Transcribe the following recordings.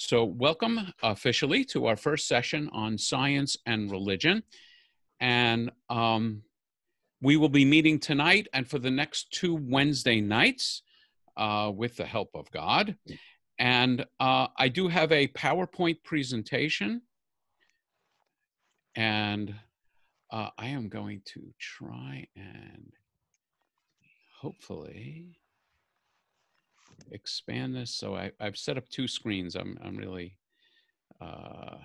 So, welcome officially to our first session on science and religion. And um, we will be meeting tonight and for the next two Wednesday nights uh, with the help of God. And uh, I do have a PowerPoint presentation. And uh, I am going to try and hopefully expand this. So I, have set up two screens. I'm, I'm really uh,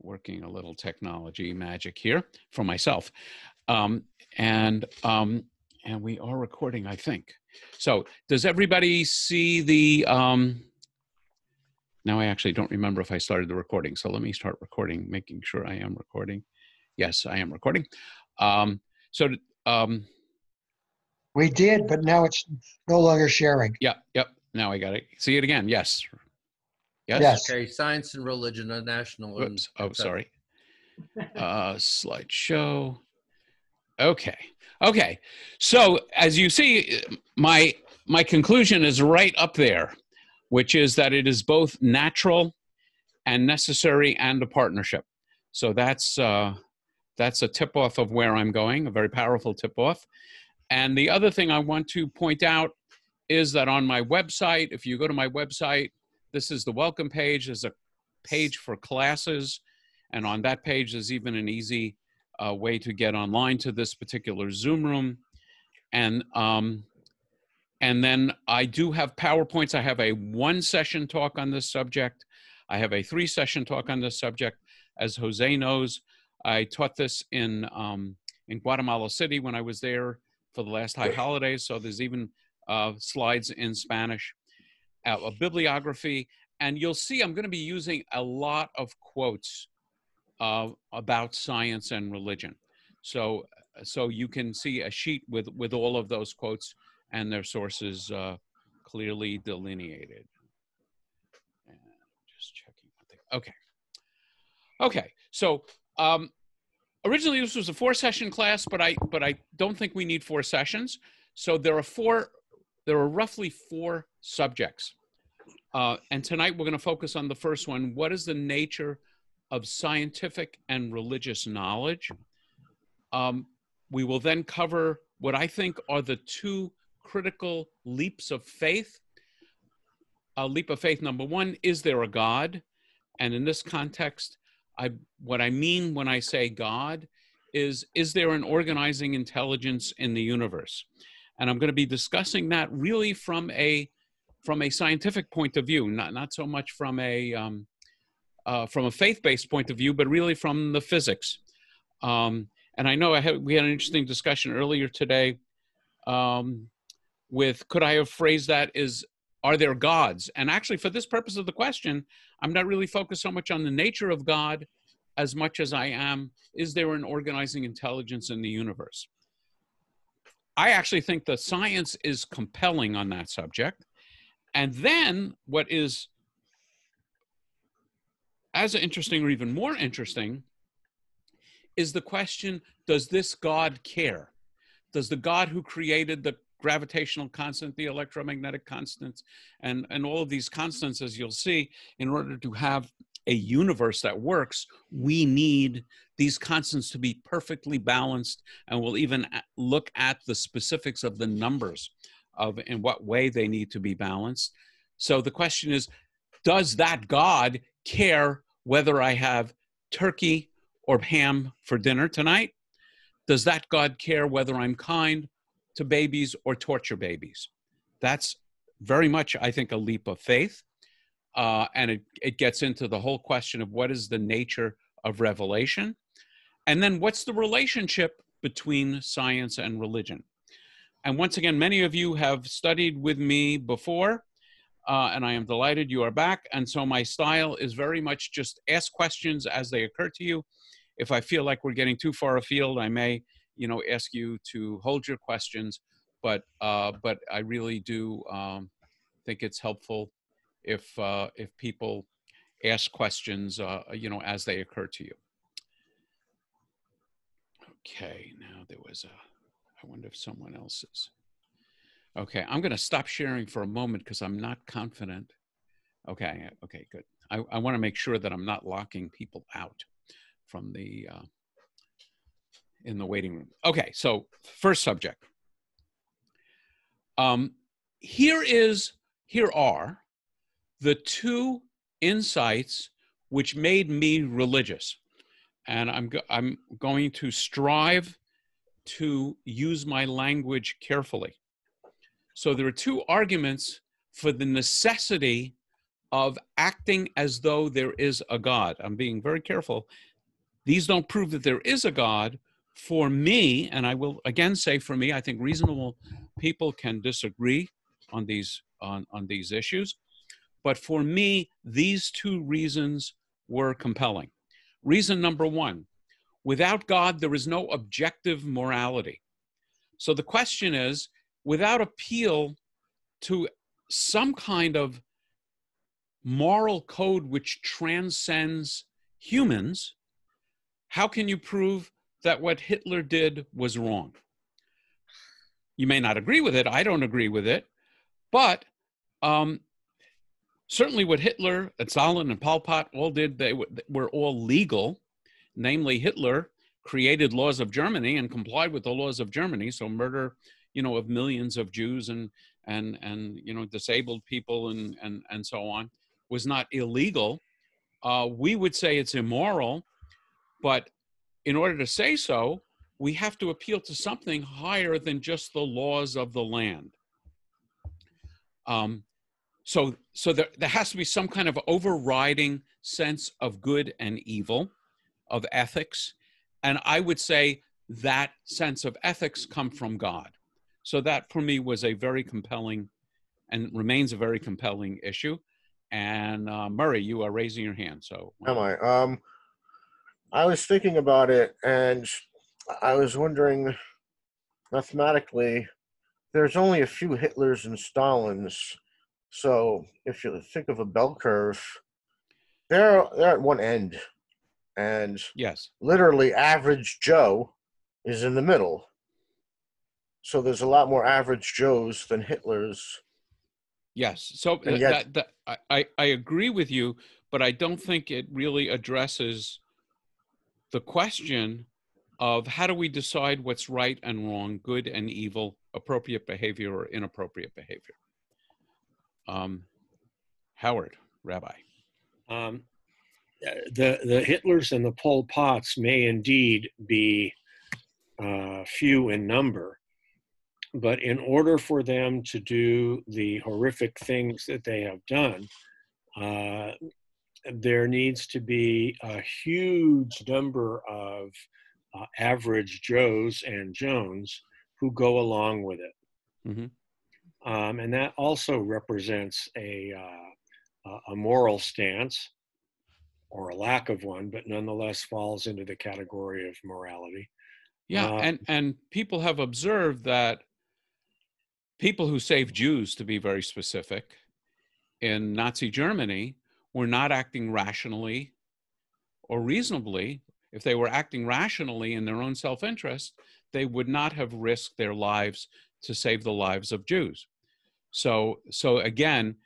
working a little technology magic here for myself. Um, and, um, and we are recording, I think. So does everybody see the, um, now I actually don't remember if I started the recording. So let me start recording, making sure I am recording. Yes, I am recording. Um, so um, we did, but now it's no longer sharing. Yep, yep. Now I got it. See it again. Yes. Yes. yes. Okay. Science and religion, a national. Oops. Oh, sorry. uh, slideshow. Okay. Okay. So as you see, my my conclusion is right up there, which is that it is both natural and necessary and a partnership. So that's uh, that's a tip off of where I'm going, a very powerful tip off. And the other thing I want to point out is that on my website, if you go to my website, this is the welcome page. There's a page for classes. And on that page, there's even an easy uh, way to get online to this particular Zoom room. And, um, and then I do have PowerPoints. I have a one session talk on this subject. I have a three session talk on this subject. As Jose knows, I taught this in, um, in Guatemala City when I was there for the last high holidays. So there's even uh, slides in Spanish, uh, a bibliography, and you'll see I'm going to be using a lot of quotes uh, about science and religion. So, so you can see a sheet with with all of those quotes and their sources uh, clearly delineated. And just checking. Okay. Okay. So um, originally this was a four session class, but I but I don't think we need four sessions. So there are four, there are roughly four subjects. Uh, and tonight we're going to focus on the first one. What is the nature of scientific and religious knowledge? Um, we will then cover what I think are the two critical leaps of faith. A leap of faith number one is there a God? And in this context, I what I mean when I say God is is there an organizing intelligence in the universe? And I'm going to be discussing that really from a from a scientific point of view, not not so much from a um, uh, from a faith-based point of view, but really from the physics. Um, and I know I had, we had an interesting discussion earlier today um, with could I have phrased that is are there gods? And actually, for this purpose of the question, I'm not really focused so much on the nature of God as much as I am, is there an organizing intelligence in the universe? I actually think the science is compelling on that subject. And then what is as interesting or even more interesting is the question does this God care? Does the God who created the gravitational constant, the electromagnetic constants, and, and all of these constants, as you'll see, in order to have a universe that works, we need these constants to be perfectly balanced. And we'll even look at the specifics of the numbers of in what way they need to be balanced. So the question is, does that God care whether I have turkey or ham for dinner tonight? Does that God care whether I'm kind to babies or torture babies. That's very much, I think, a leap of faith. Uh, and it, it gets into the whole question of what is the nature of revelation. And then what's the relationship between science and religion? And once again, many of you have studied with me before, uh, and I am delighted you are back. And so my style is very much just ask questions as they occur to you. If I feel like we're getting too far afield, I may you know ask you to hold your questions but uh, but I really do um, think it's helpful if uh, if people ask questions uh, you know as they occur to you. Okay, now there was a. I wonder if someone else is. Okay, I'm going to stop sharing for a moment because I'm not confident Okay, okay, good. I, I want to make sure that I'm not locking people out from the uh, in the waiting room. Okay, so first subject. Um, here is here are the two insights which made me religious, and I'm go- I'm going to strive to use my language carefully. So there are two arguments for the necessity of acting as though there is a God. I'm being very careful. These don't prove that there is a God. For me, and I will again say for me, I think reasonable people can disagree on these on, on these issues. But for me, these two reasons were compelling. Reason number one without God, there is no objective morality. So the question is without appeal to some kind of moral code which transcends humans, how can you prove that what Hitler did was wrong? You may not agree with it. I don't agree with it. But um, certainly what Hitler and Stalin and Pol Pot all did, they were all legal. Namely, Hitler created laws of Germany and complied with the laws of Germany. So murder, you know, of millions of Jews and and and you know disabled people and and and so on was not illegal. Uh, we would say it's immoral, but in order to say so, we have to appeal to something higher than just the laws of the land. Um, so so there, there has to be some kind of overriding sense of good and evil, of ethics. And I would say that sense of ethics come from God. So that for me was a very compelling and remains a very compelling issue. And uh, Murray, you are raising your hand. So am I? Um, I was thinking about it, and I was wondering, mathematically, there's only a few Hitlers and Stalins. So if you think of a bell curve, they're they're at one end, and yes, literally average Joe is in the middle. So there's a lot more average Joes than Hitlers. Yes. So uh, yet, that, that, I, I agree with you, but I don't think it really addresses the question of how do we decide what's right and wrong, good and evil, appropriate behavior or inappropriate behavior. Um, Howard, Rabbi. Um, the the Hitlers and the Pol Pots may indeed be uh, few in number, but in order for them to do the horrific things that they have done, uh, there needs to be a huge number of uh, average Joes and Jones who go along with it. Mm-hmm. Um, and that also represents a, uh, a moral stance or a lack of one, but nonetheless falls into the category of morality. Yeah, uh, and, and people have observed that people who saved Jews, to be very specific, in Nazi Germany were not acting rationally or reasonably. If they were acting rationally in their own self interest, they would not have risked their lives to save the lives of Jews. So, so again,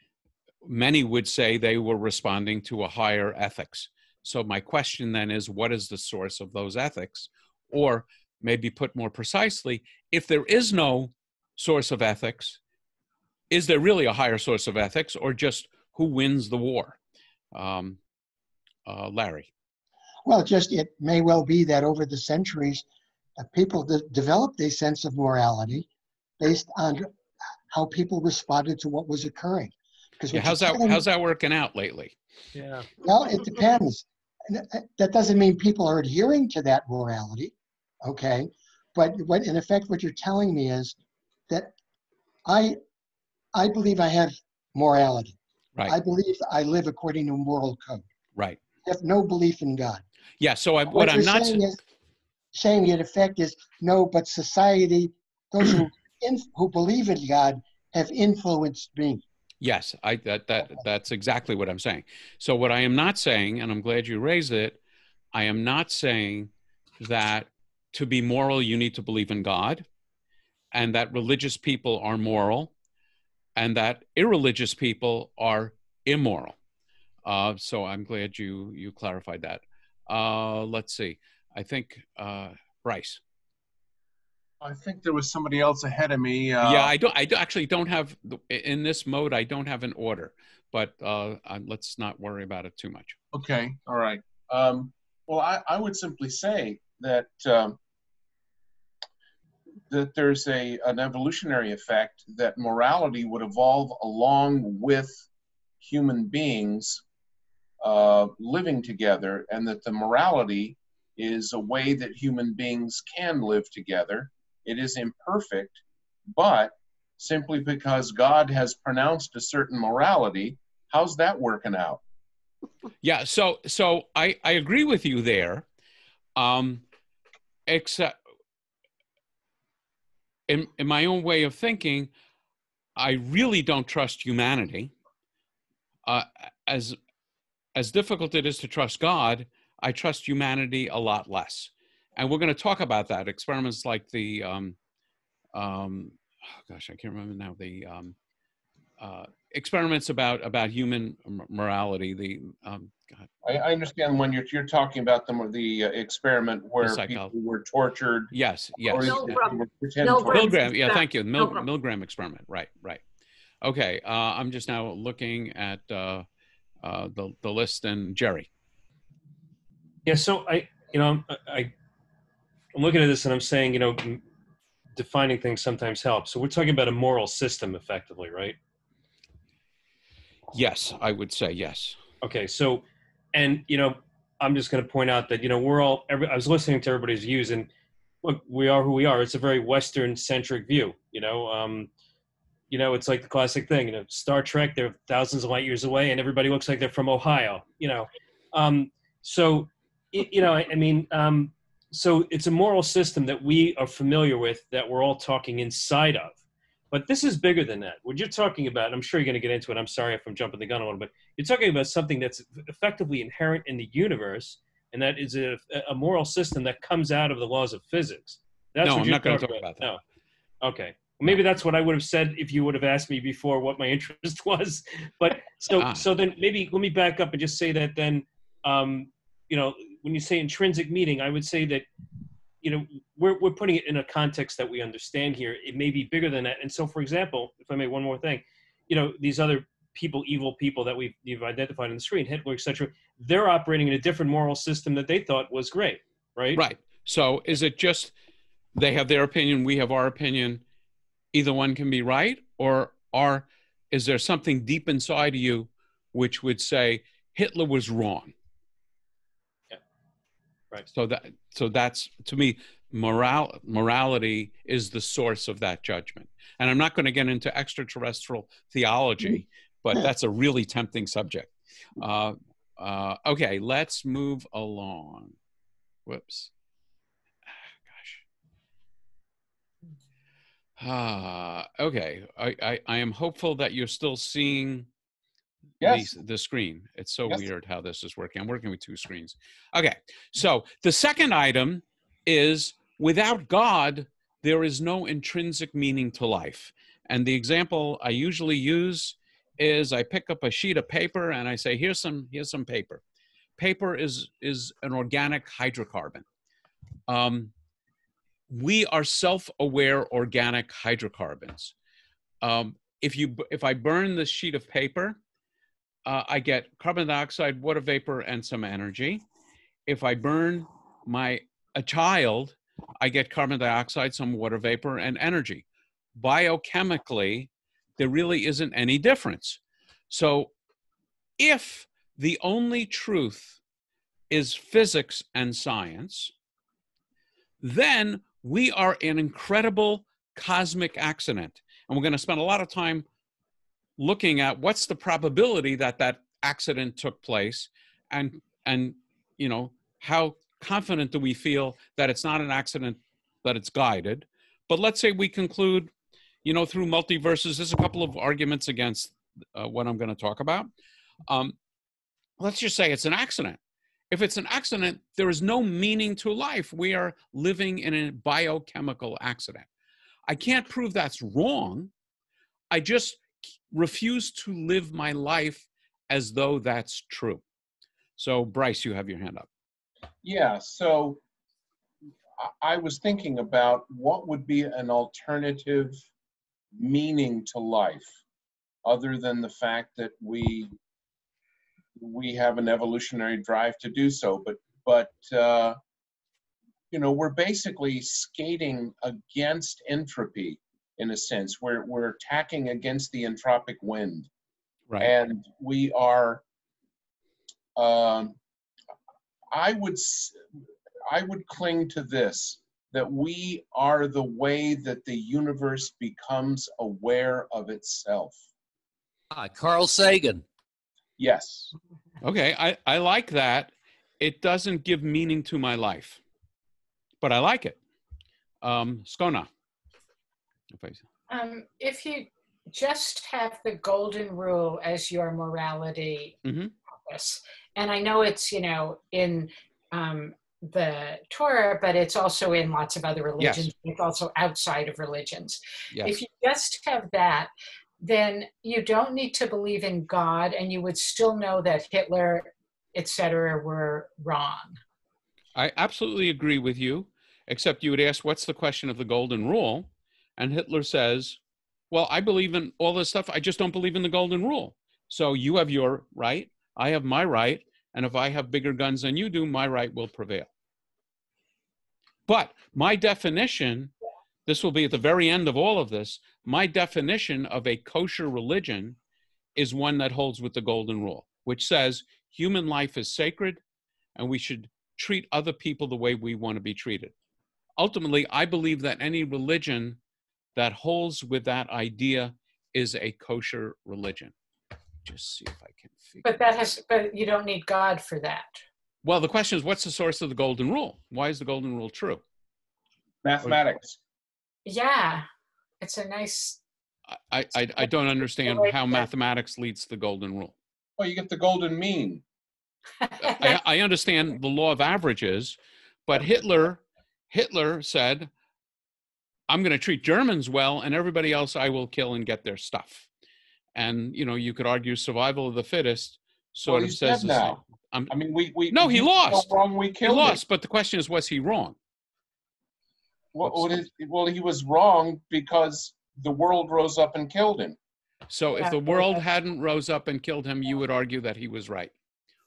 many would say they were responding to a higher ethics. So, my question then is what is the source of those ethics? Or maybe put more precisely, if there is no source of ethics? Is there really a higher source of ethics, or just who wins the war? Um, uh, Larry. Well, just it may well be that over the centuries, uh, people de- developed a sense of morality based on how people responded to what was occurring. Because yeah, how's that? how's that working out lately? Yeah. Well, it depends. Uh, that doesn't mean people are adhering to that morality, okay? But what, in effect, what you're telling me is that I, I believe I have morality. Right. I believe I live according to a moral code. Right. I have no belief in God. Yeah. So I, what, what I'm not saying is, saying in effect is no, but society, those who in, who believe in God, have influenced me. Yes, I that that that's exactly what I'm saying. So what I am not saying, and I'm glad you raised it, I am not saying that to be moral you need to believe in God and that religious people are moral and that irreligious people are immoral. Uh, so I'm glad you you clarified that. Uh, let's see. I think uh, Bryce. I think there was somebody else ahead of me. Uh, yeah, I don't. I do- actually don't have in this mode. I don't have an order, but uh, uh, let's not worry about it too much. Okay, all right. Um, well, I, I would simply say that um, that there's a an evolutionary effect that morality would evolve along with human beings uh, living together, and that the morality is a way that human beings can live together. It is imperfect, but simply because God has pronounced a certain morality, how's that working out? Yeah. So so I I agree with you there, um, except in in my own way of thinking, I really don't trust humanity. Uh, as as difficult it is to trust God, I trust humanity a lot less. And we're going to talk about that. Experiments like the, um, um, oh gosh, I can't remember now. The um, uh, experiments about about human morality. The um, I, I understand when you're you're talking about the the uh, experiment where psychol- people were tortured. yes, yes. or Milgram. they were pretend Milgram. Milgram, yeah, thank you. Mil- Milgram. Milgram experiment, right, right. Okay, uh, I'm just now looking at uh, uh, the the list and Jerry. Yeah, so I, you know, I, I, I'm looking at this and I'm saying, you know, defining things sometimes helps. So we're talking about a moral system, effectively, right? Yes, I would say yes. Okay, so, and you know, I'm just going to point out that you know we're all. Every, I was listening to everybody's views, and look, we are who we are. It's a very Western-centric view. You know, um, you know, it's like the classic thing. You know, Star Trek. They're thousands of light years away, and everybody looks like they're from Ohio. You know, um, so you know, I, I mean, um, so it's a moral system that we are familiar with that we're all talking inside of. But this is bigger than that. What you're talking about, I'm sure you're going to get into it. I'm sorry if I'm jumping the gun a little bit. You're talking about something that's effectively inherent in the universe, and that is a, a moral system that comes out of the laws of physics. That's No, what I'm you're not gonna talking talk about that. No. Okay. Well, maybe that's what I would have said if you would have asked me before what my interest was. But so Ah. so then maybe let me back up and just say that then, um, you know, when you say intrinsic meaning, I would say that, you know, we're we're putting it in a context that we understand here. It may be bigger than that. And so, for example, if I may, one more thing, you know, these other people, evil people that we've you've identified on the screen, Hitler, etc., they're operating in a different moral system that they thought was great, right? Right. So is it just they have their opinion, we have our opinion, either one can be right, or are is there something deep inside of you which would say Hitler was wrong? Right. So that so that's to me moral morality is the source of that judgment. And I'm not going to get into extraterrestrial theology, but that's a really tempting subject. Uh, uh, okay, let's move along. Whoops. Gosh. Ah, okay. I, I, I am hopeful that you're still seeing Yes. the, the screen. It's so Yes. weird how this is working. I'm working with two screens. Okay. So the second item is without God, there is no intrinsic meaning to life. And the example I usually use is I pick up a sheet of paper and I say, here's some, here's some paper. Paper is, is an organic hydrocarbon. Um, we are self-aware organic hydrocarbons. Um, if you, if I burn this sheet of paper, uh, I get carbon dioxide, water vapor, and some energy. If I burn my a child, I get carbon dioxide, some water vapor, and energy. Biochemically, there really isn't any difference. So, if the only truth is physics and science, then we are an incredible cosmic accident. And we're going to spend a lot of time looking at what's the probability that that accident took place and and you know how confident do we feel that it's not an accident that it's guided? But let's say we conclude you know through multiverses there's a couple of arguments against uh, what i'm going to talk about. Um, let's just say it's an accident. If it's an accident there is no meaning to life. We are living in a biochemical accident. I can't prove that's wrong. I just refuse to live my life as though that's true. So, Bryce, you have your hand up. Yeah, so I- was thinking about what would be an alternative meaning to life other than the fact that we we have an evolutionary drive to do so but but uh, you know we're basically skating against entropy in a sense we're we're tacking against the entropic wind Right. and we are um, i would I would cling to this that we are the way that the universe becomes aware of itself Ah, Carl Sagan. yes Okay, I, I like that. It doesn't give meaning to my life, but I like it. Um, Skona. If Um, if you just have the golden rule as your morality Mhm. compass, and I know it's you know in um, the Torah, but it's also in lots of other religions. Yes. It's also outside of religions. yes. If you just have that, then you don't need to believe in God, and you would still know that Hitler, etc., were wrong. I absolutely agree with you, except you would ask, what's the question of the golden rule? And Hitler says, well, I believe in all this stuff. I just don't believe in the golden rule. So you have your right, I have my right. And if I have bigger guns than you do, my right will prevail. But my definition, this will be at the very end of all of this, my definition of a kosher religion is one that holds with the golden rule, which says human life is sacred and we should treat other people the way we want to be treated. Ultimately, I believe that any religion that holds with that idea is a kosher religion. Just see if I can figure. But that has, but you don't need God for that. Well, the question is, what's the source of the golden rule? Why is the golden rule true? mathematics Yeah, it's a nice. I, I, I don't understand how mathematics leads to the golden rule. well you get the golden mean I, I understand the law of averages, but Hitler, Hitler said, "I'm going to treat Germans well, and everybody else I will kill and get their stuff." And you know, you could argue survival of the fittest sort Well, of he's says dead the same. now. I'm, i mean we we No, he you know lost. wrong we he killed him. lost, but the question is, was he wrong? Well, well, well, he was wrong because the world rose up and killed him. So Yeah, if the world that's- hadn't rose up and killed him, you would argue that he was right,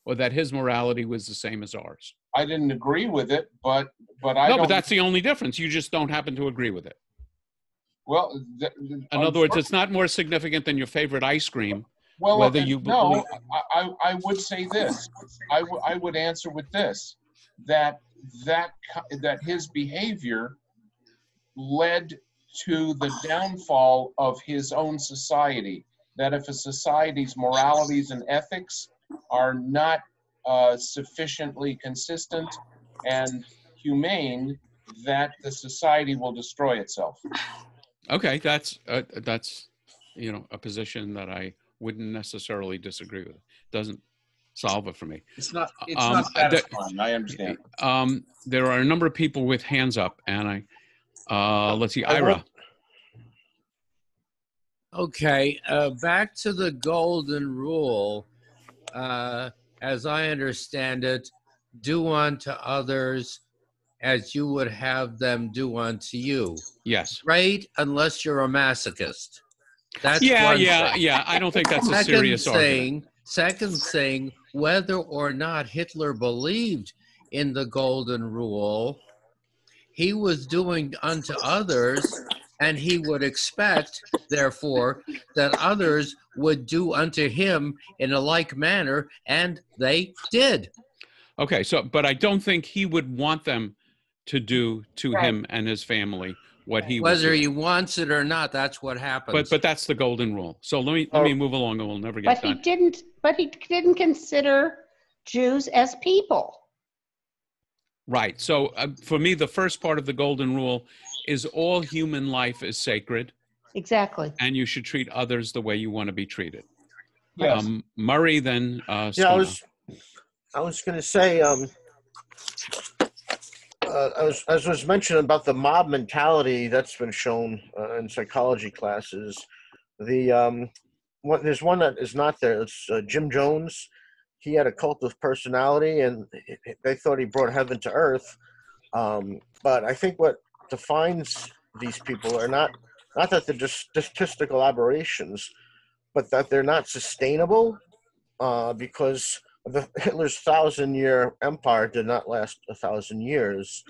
or that his morality was the same as ours. I didn't agree with it, but but I no, don't. but that's the only difference. You just don't happen to agree with it. well. th- In other words, it's not more significant than your favorite ice cream. well, whether you no, I I would say this. I w- I would answer with this that that that his behavior led to the downfall of his own society. That if a society's moralities and ethics are not uh, sufficiently consistent and humane, that the society will destroy itself. Okay, that's uh, that's you know a position that I wouldn't necessarily disagree with. Doesn't solve it for me. It's not. It's Um, not I- that- satisfying. I understand. Um, there are a number of people with hands up, and I uh, let's see, Ira. Okay, uh, back to the golden rule. Uh, as I understand it, do unto others as you would have them do unto you. Yes. Right? Unless you're a masochist. That's yeah, one yeah, thing. yeah. I don't think that's a second serious argument. thing, second thing, whether or not Hitler believed in the golden rule, he was doing unto others, and he would expect, therefore, that others would do unto him in a like manner, and they did. Okay, so but I don't think he would want them to do to Right. him and his family what he was Whether he wants it or not, that's what happens. But but that's the golden rule. So let me let Oh. me move along, and we'll never get But get he didn't, but he didn't consider Jews as people. Right. So uh, for me, the first part of the golden rule is all human life is sacred, Exactly. and you should treat others the way you want to be treated. Yes. Um, Murray, then uh, Yeah, I was, I was going to say, um, uh, as, as was mentioned about the mob mentality that's been shown uh, in psychology classes, the um, one, there's one that is not there. It's uh, Jim Jones. He had a cult of personality, and they thought he brought heaven to earth. Um, but I think what defines these people are not not that they're just statistical aberrations, but that they're not sustainable uh, because the Hitler's thousand year empire did not last a thousand years.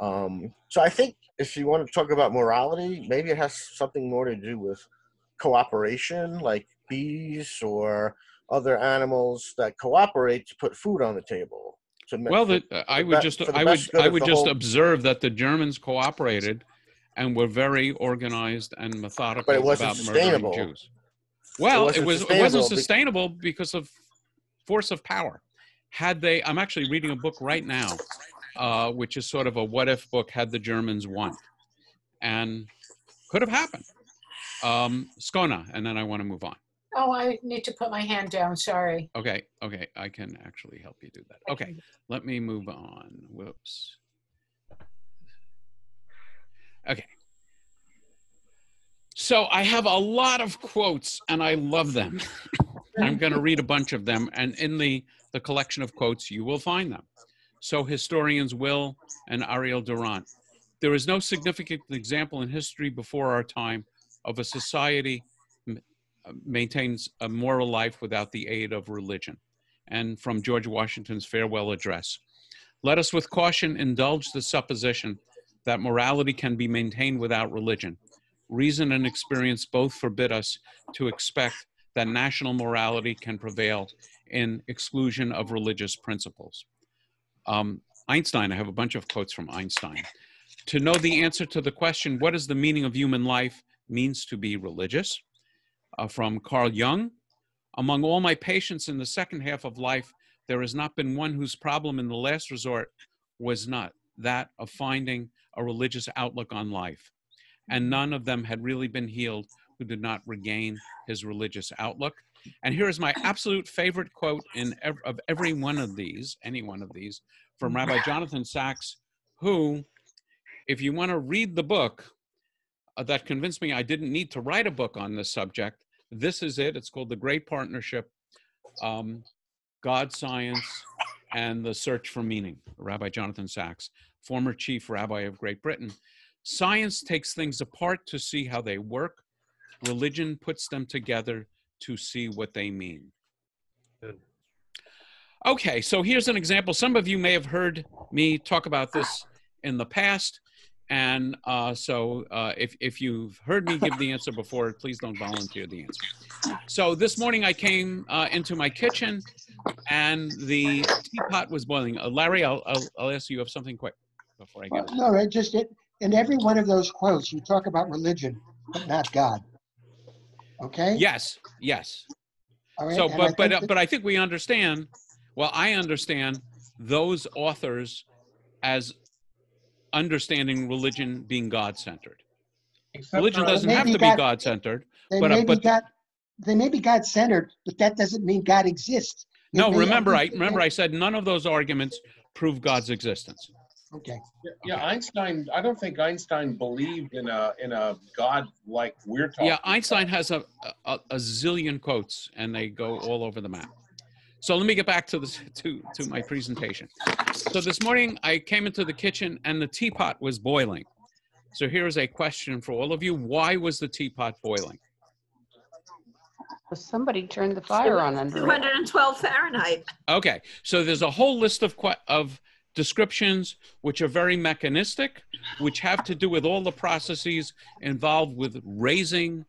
Um, so I think if you want to talk about morality, maybe it has something more to do with cooperation, like bees or other animals that cooperate to put food on the table. well, the, I would just I would I would just whole... observe that the Germans cooperated and were very organized and methodical but it wasn't about murdering Jews. Well, it, it was it wasn't sustainable because of force of power. Had they, I'm actually reading a book right now, uh, which is sort of a what if book. Had the Germans won, and could have happened. Um, Skona, and then I want to move on. Oh, I need to put my hand down. Sorry. Okay, okay, I can actually help you do that. Okay, let me move on. Whoops. Okay. So I have a lot of quotes and I love them. I'm going to read a bunch of them, and in the, the collection of quotes, you will find them. So historians Will and Ariel Durant. There is no significant example in history before our time of a society uh, maintains a moral life without the aid of religion. And from George Washington's farewell address. Let us with caution indulge the supposition that morality can be maintained without religion. Reason and experience both forbid us to expect that national morality can prevail in exclusion of religious principles. Um, Einstein, I have a bunch of quotes from Einstein. To know the answer to the question, what is the meaning of human life, means to be religious. Uh, from Carl Jung, among all my patients in the second half of life, there has not been one whose problem in the last resort was not that of finding a religious outlook on life. And none of them had really been healed who did not regain his religious outlook. And here is my absolute favorite quote in ev- of every one of these, any one of these, from Rabbi Jonathan Sacks, who, if you want to read the book uh, that convinced me I didn't need to write a book on this subject, this is it. It's called The Great Partnership um, God, Science, and the Search for Meaning, Rabbi Jonathan Sacks, former chief rabbi of Great Britain. Science takes things apart to see how they work, religion puts them together to see what they mean. Good. Okay, so here's an example. Some of you may have heard me talk about this in the past. And uh, so uh, if, if you've heard me give the answer before, please don't volunteer the answer. So this morning I came uh, into my kitchen and the teapot was boiling. Uh, Larry, I'll, I'll, I'll, ask you of something quick before I get. Well, no, right, just it, in every one of those quotes, you talk about religion, but not God. Okay. Yes. Yes. All right. So, but but that, but I think we understand. Well, I understand those authors as understanding religion being God centered. Religion doesn't have to be God centered, but uh, but God, they may be God centered, but that doesn't mean God exists. It no, remember I remember I said none of those arguments prove God's existence. Okay. Yeah, yeah, Einstein. I don't think Einstein believed in a in a God like we're talking. Yeah, Einstein has a, a, a zillion quotes, and they go all over the map. So let me get back to this to to my presentation. So this morning I came into the kitchen and the teapot was boiling. So here is a question for all of you: Why was the teapot boiling? Somebody turned the fire on under 212 Fahrenheit. Okay, so there's a whole list of of descriptions which are very mechanistic, which have to do with all the processes involved with raising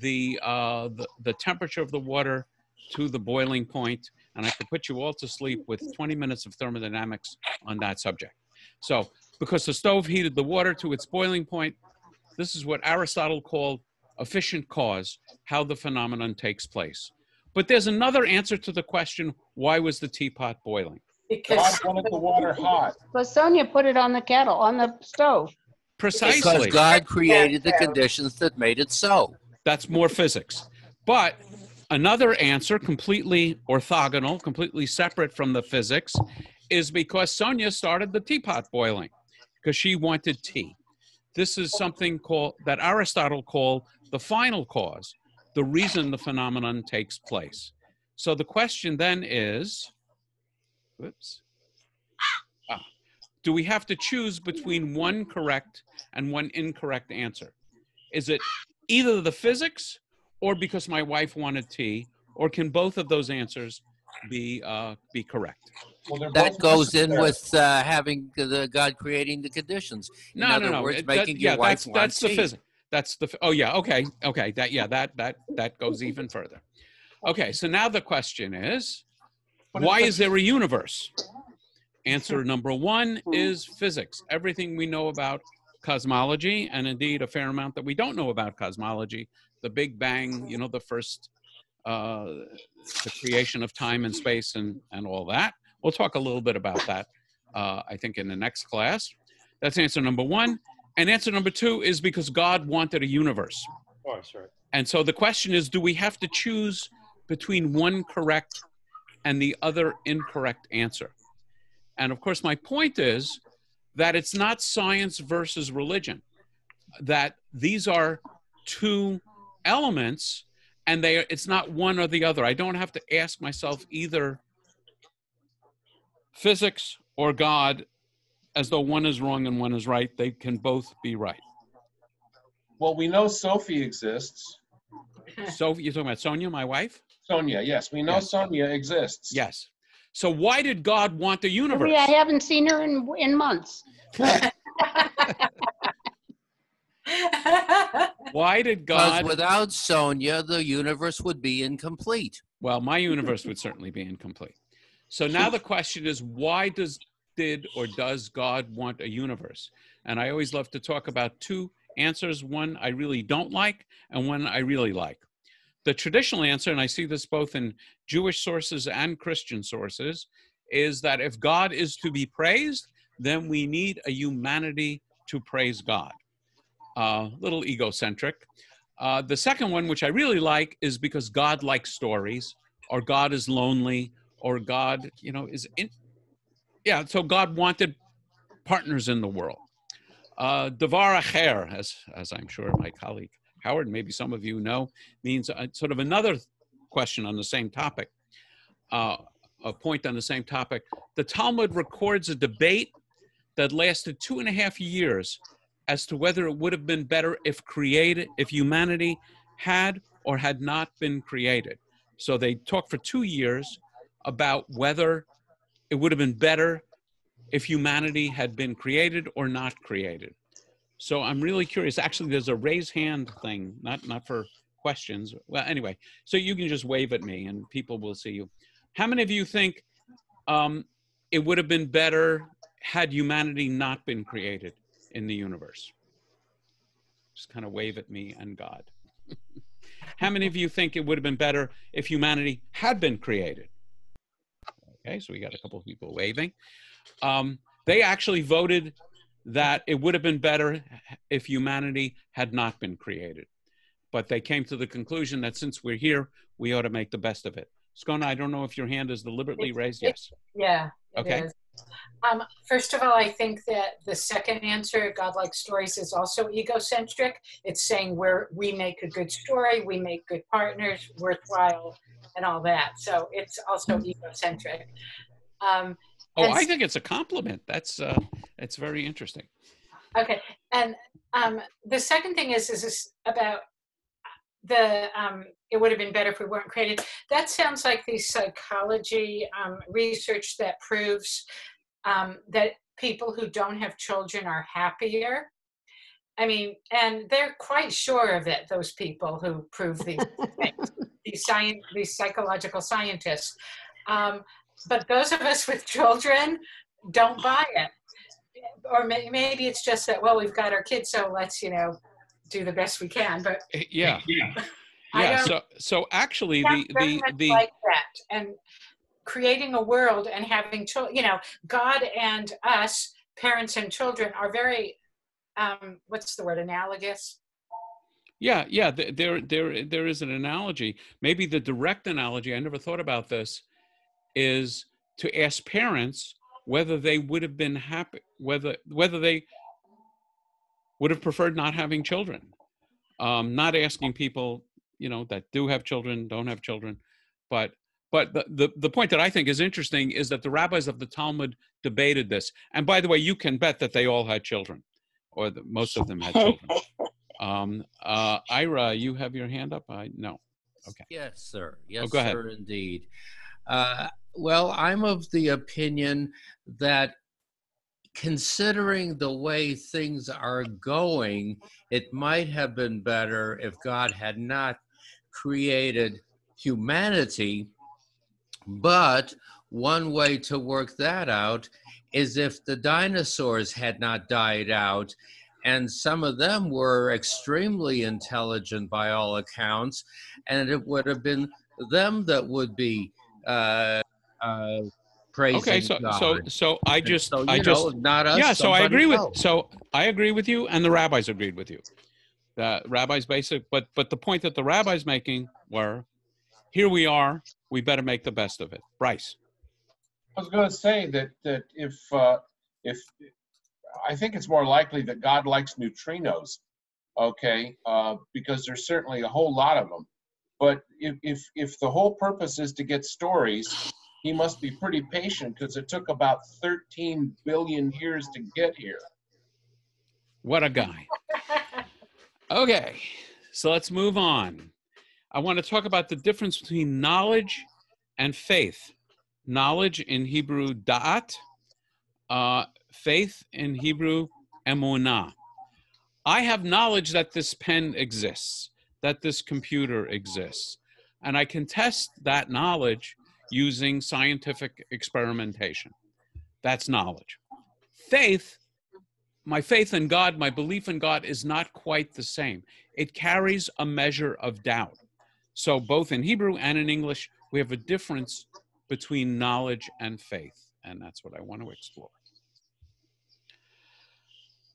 the, uh, the, the temperature of the water to the boiling point. And I could put you all to sleep with 20 minutes of thermodynamics on that subject. So because the stove heated the water to its boiling point, this is what Aristotle called efficient cause, how the phenomenon takes place. But there's another answer to the question, why was the teapot boiling? Because God wanted the water hot. But Sonia put it on the kettle, on the stove. Precisely. Because God created the conditions that made it so. That's more physics. But another answer, completely orthogonal, completely separate from the physics, is because Sonia started the teapot boiling because she wanted tea. This is something called that Aristotle called the final cause. the reason the phenomenon takes place. So the question then is, whoops, ah, do we have to choose between one correct and one incorrect answer? Is it either the physics or because my wife wanted tea, or can both of those answers be uh, be correct? Well, That both goes in necessary. with uh, having the God creating the conditions. In No, other no, no. words, it- making that, your yeah, wife that's want that's the physics. That's the. Oh yeah. Okay. Okay. That yeah. That that that goes even further. Okay. So now the question is, But it- why is there a universe? Answer number one Hmm. is physics. Everything we know about cosmology, and indeed a fair amount that we don't know about cosmology, the Big Bang, you know, the first, uh, the creation of time and space and, and all that. We'll talk a little bit about that, uh, I think, in the next class. That's answer number one. And answer number two is because God wanted a universe. Oh, that's right. And so the question is do we have to choose between one correct and the other incorrect answer? And of course, my point is that it's not science versus religion, that these are two elements and they are, it's not one or the other. I don't have to ask myself either physics or God as though one is wrong and one is right. They can both be right. Well, we know Sophie exists. So you're talking about Sonia, my wife? Sonia, yes, we know Yes. Sonia exists. Yes. So why did God want the universe? We, I haven't seen her in, in months. Why did Because God? without Sonia, the universe would be incomplete. Well, my universe would certainly be incomplete. So now the question is, why does did or does God want a universe? And I always love to talk about two answers: one I really don't like, and one I really like. The traditional answer, and I see this both in Jewish sources and Christian sources, is that if God is to be praised, then we need a humanity to praise God. A uh, little egocentric. Uh, the second one, which I really like, is because God likes stories, or God is lonely, or God, you know, is in. Yeah, so God wanted partners in the world. Uh, Devar acher, as as I'm sure my colleague Howard, maybe some of you know, means uh, sort of another question on the same topic, uh, a point on the same topic. The Talmud records a debate that lasted two and a half years as to whether it would have been better if created, if humanity had or had not been created. So they talked for two years about whether it would have been better if humanity had been created or not created. So I'm really curious. Actually, there's a raise hand thing, not not for questions. Well, anyway, so you can just wave at me and people will see you. How many of you think um, it would have been better had humanity not been created in the universe? Just kind of wave at me and God. How many of you think it would have been better if humanity had been created? Okay, so we got a couple of people waving. Um, they actually voted that it would have been better if humanity had not been created. But they came to the conclusion that since we're here, we ought to make the best of it. Skona, I don't know if your hand is deliberately It's- raised. Yes. Yeah. Okay. is. Um, first of all, I think that the second answer, God likes stories, is also egocentric. It's saying we're we make a good story, we make good partners, worthwhile, and all that. So it's also egocentric. Um, Oh, and I think it's a compliment. That's uh, it's very interesting. Okay, and um, the second thing is is this about the um, it would have been better if we weren't created. That sounds like the psychology um, research that proves um, that people who don't have children are happier. I mean, and they're quite sure of it. Those people who prove these things, these science, these psychological scientists. Um, but those of us with children don't buy it or may, maybe it's just that well we've got our kids so let's you know do the best we can but Eh, Yeah, yeah. So so actually, the the the like that and creating a world and having children you know god and us parents and children are very um what's the word analogous Yeah, yeah. There, there, there is an analogy. Maybe the direct analogy. I never thought about this. Is to ask parents whether they would have been happy, whether whether they would have preferred not having children. Um, not asking people you know, that do have children, don't have children. But but the, the, the point that I think is interesting is that the rabbis of the Talmud debated this. And by the way, you can bet that they all had children, or the, most of them had children. Um, uh, Ira, you have your hand up? I no. Okay. Yes, sir. Yes, go ahead. sir, indeed. Uh, well, I'm of the opinion that considering the way things are going, it might have been better if God had not created humanity. But one way to work that out is if the dinosaurs had not died out, and some of them were extremely intelligent by all accounts, and it would have been them that would be uh, uh, praising Okay, so God. so so I just so, I you just know, not us. yeah, so I somebody agree with so I agree with you, and the rabbis agreed with you. The rabbis basic, but but the point that the rabbis making were, here we are, we better make the best of it. Bryce, I was going to say that that if uh, if I think it's more likely that God likes neutrinos, okay, uh, because there's certainly a whole lot of them. But if if if the whole purpose is to get stories, he must be pretty patient because it took about 13 billion years to get here. what a guy. Okay, so let's move on. I want to talk about the difference between knowledge and faith. Knowledge in Hebrew da'at, uh, faith in Hebrew emunah. I have knowledge that this pen exists, that this computer exists, and I can test that knowledge using scientific experimentation. That's knowledge. Faith my faith in God, my belief in God is not quite the same. It carries a measure of doubt. So, both in Hebrew and in English, we have a difference between knowledge and faith. And that's what I want to explore.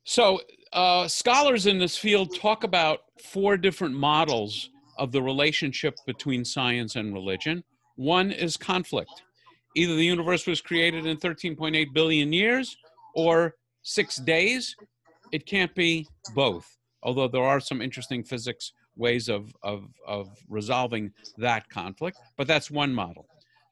So, uh, scholars in this field talk about four different models of the relationship between science and religion. One is conflict. Either the universe was created in 13.8 billion years or six days. It can't be both, although there are some interesting physics ways of, of, of resolving that conflict, but that's one model.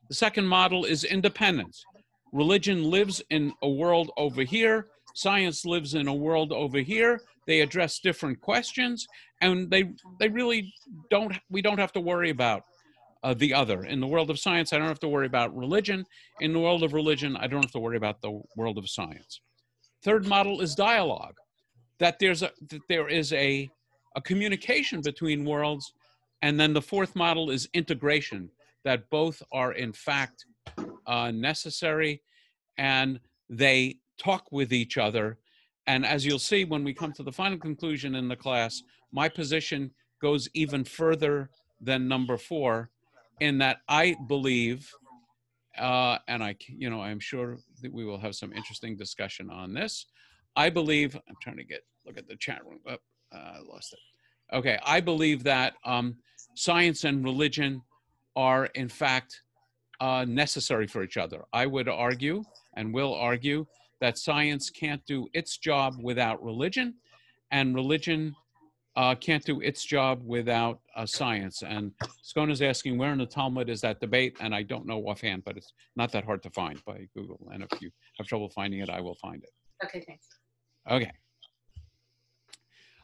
The second model is independence. Religion lives in a world over here, science lives in a world over here. They address different questions, and they, they really don't, we don't have to worry about uh, the other. In the world of science, I don't have to worry about religion. In the world of religion, I don't have to worry about the world of science. Third model is dialogue, that there's a that there is a a communication between worlds, and then the fourth model is integration, that both are in fact uh, necessary, and they talk with each other. And as you'll see when we come to the final conclusion in the class, my position goes even further than number four, in that I believe uh, and I, you know, I'm sure that we will have some interesting discussion on this. I believe I'm trying to get look at the chat room. Uh, I lost it. Okay, I believe that um, science and religion are in fact uh, necessary for each other. I would argue and will argue that science can't do its job without religion, and religion uh, can't do its job without uh, science. And Scone is asking where in the Talmud is that debate, and I don't know offhand, but it's not that hard to find by Google. And if you have trouble finding it, I will find it. Okay, thanks. Okay.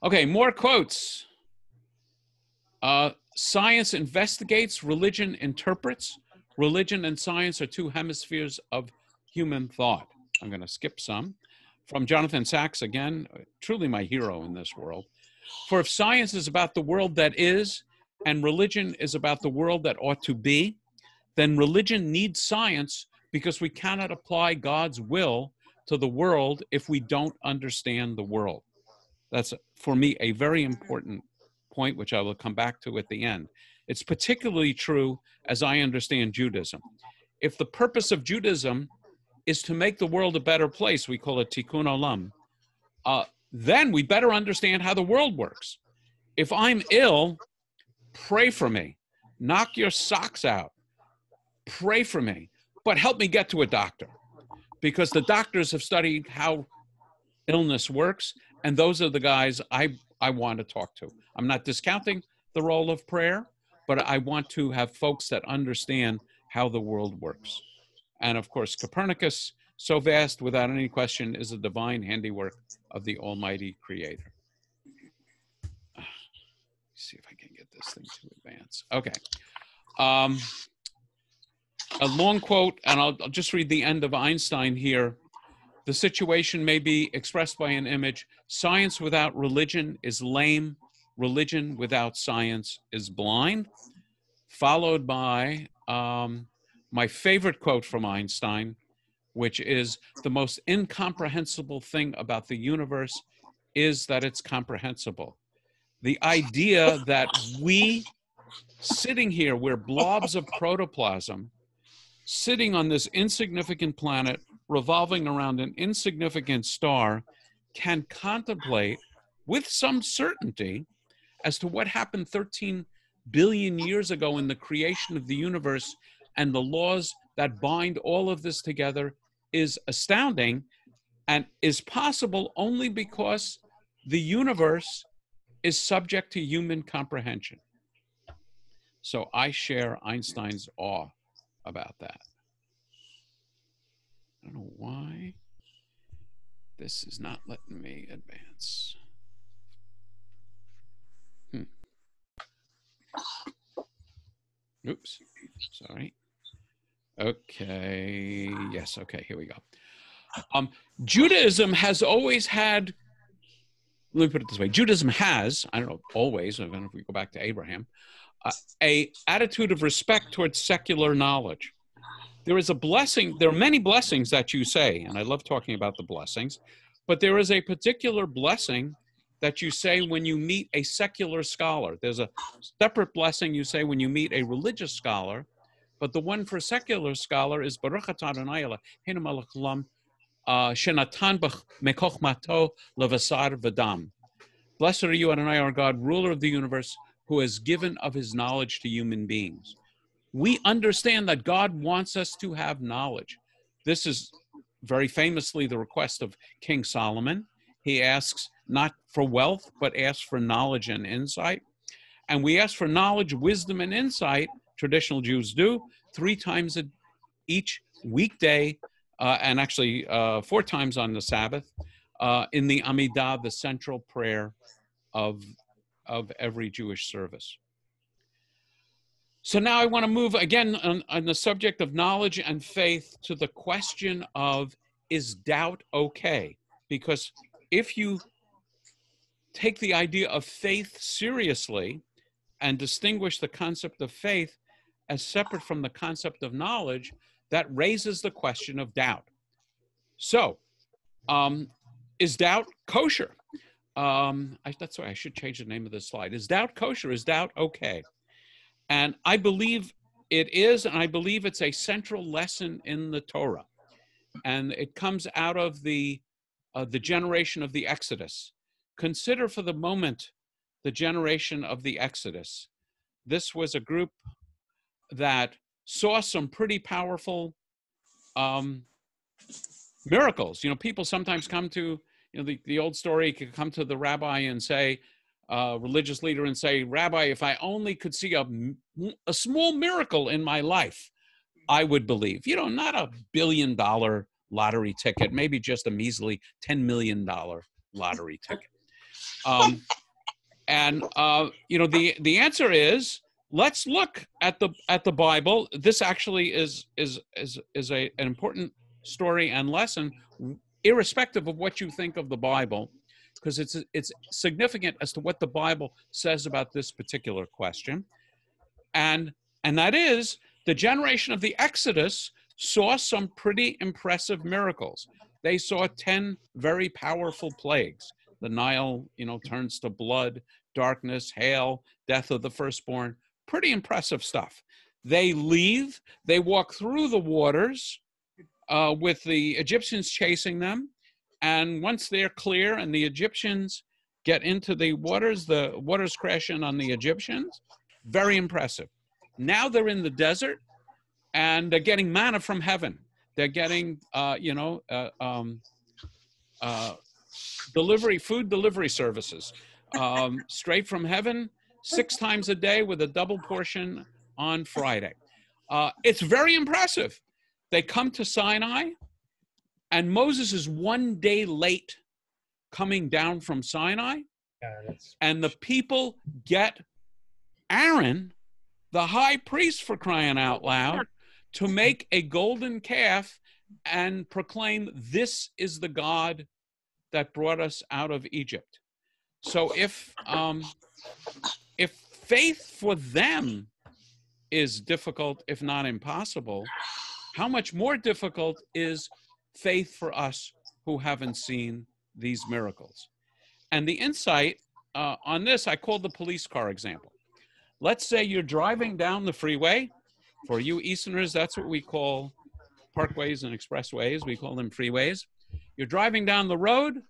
Okay, more quotes. Uh, science investigates, religion interprets. Religion and science are two hemispheres of human thought. I'm going to skip some. From Jonathan Sacks, again, truly my hero in this world. For if science is about the world that is, and religion is about the world that ought to be, then religion needs science because we cannot apply God's will to the world if we don't understand the world. That's, for me, a very important point, which I will come back to at the end. It's particularly true as I understand Judaism. If the purpose of Judaism is to make the world a better place, we call it tikkun olam, uh, then we better understand how the world works. If I'm ill, pray for me. Knock your socks out. Pray for me. But help me get to a doctor because the doctors have studied how illness works, and those are the guys I, I want to talk to. I'm not discounting the role of prayer, but I want to have folks that understand how the world works. And of course, Copernicus, so vast without any question, is a divine handiwork of the Almighty Creator. see if I can get this thing to advance. Okay. Um, a long quote, and I'll, I'll just read the end of Einstein here. The situation may be expressed by an image. Science without religion is lame. Religion without science is blind. Followed by um, my favorite quote from Einstein, which is the most incomprehensible thing about the universe is that it's comprehensible. The idea that we sitting here, we're blobs of protoplasm, sitting on this insignificant planet revolving around an insignificant star can contemplate with some certainty as to what happened 13 billion years ago in the creation of the universe and the laws that bind all of this together is astounding and is possible only because the universe is subject to human comprehension. So I share Einstein's awe about that. I don't know why this is not letting me advance. Hmm. Oops, sorry. Okay, yes, okay, here we go. Um, Judaism has always had, let me put it this way Judaism has, I don't know, always, I don't know if we go back to Abraham, uh, a attitude of respect towards secular knowledge there is a blessing there are many blessings that you say and i love talking about the blessings but there is a particular blessing that you say when you meet a secular scholar there's a separate blessing you say when you meet a religious scholar but the one for secular scholar is baruch atah uh, shenatan mekochmato levasar v'dam. Blessed are you, Adonai, our God, ruler of the universe, who has given of his knowledge to human beings we understand that God wants us to have knowledge. This is very famously the request of King Solomon. He asks not for wealth, but asks for knowledge and insight. And we ask for knowledge, wisdom, and insight, traditional Jews do, three times a, each weekday, uh, and actually uh, four times on the Sabbath, uh, in the Amidah, the central prayer of, of every Jewish service. So now I want to move again on, on, the subject of knowledge and faith to the question of is doubt okay? Because if you take the idea of faith seriously and distinguish the concept of faith as separate from the concept of knowledge, that raises the question of doubt. So, um, is doubt kosher? Um, I, that's why I should change the name of this slide. Is doubt kosher? Is doubt okay? And I believe it is, and I believe it's a central lesson in the Torah. And it comes out of the, uh, the generation of the Exodus. Consider for the moment the generation of the Exodus. This was a group that saw some pretty powerful um, miracles. You know, people sometimes come to, you know, the, the old story could come to the rabbi and say, uh, religious leader and say, Rabbi, if I only could see a, a small miracle in my life, I would believe. You know, not a billion dollar lottery ticket, maybe just a measly $10 million lottery ticket. Um, and, uh, you know, the, the answer is, let's look at the at the bible this actually is is is is a, an important story and lesson irrespective of what you think of the bible because it's it's significant as to what the Bible says about this particular question, and and that is the generation of the Exodus saw some pretty impressive miracles. They saw ten very powerful plagues. The Nile, you know, turns to blood, darkness, hail, death of the firstborn. Pretty impressive stuff. They leave. They walk through the waters uh, with the Egyptians chasing them and once they're clear and the Egyptians get into the waters, the waters crash in on the Egyptians. Very impressive. Now they're in the desert and they're getting manna from heaven. They're getting, uh, you know, uh, um, uh, delivery, food delivery services um, straight from heaven. Six times a day with a double portion on Friday. Uh, it's very impressive. They come to Sinai, and Moses is one day late coming down from Sinai, Yeah, and the people get Aaron, the high priest, for crying out loud, to make a golden calf and proclaim, This is the God that brought us out of Egypt. So if um, if faith for them is difficult, if not impossible, how much more difficult is faith for us who haven't seen these miracles? And the insight uh, on this, I called the police car example. Let's say you're driving down the freeway. For you Easterners, that's what we call parkways and expressways. We call them freeways. You're driving down the road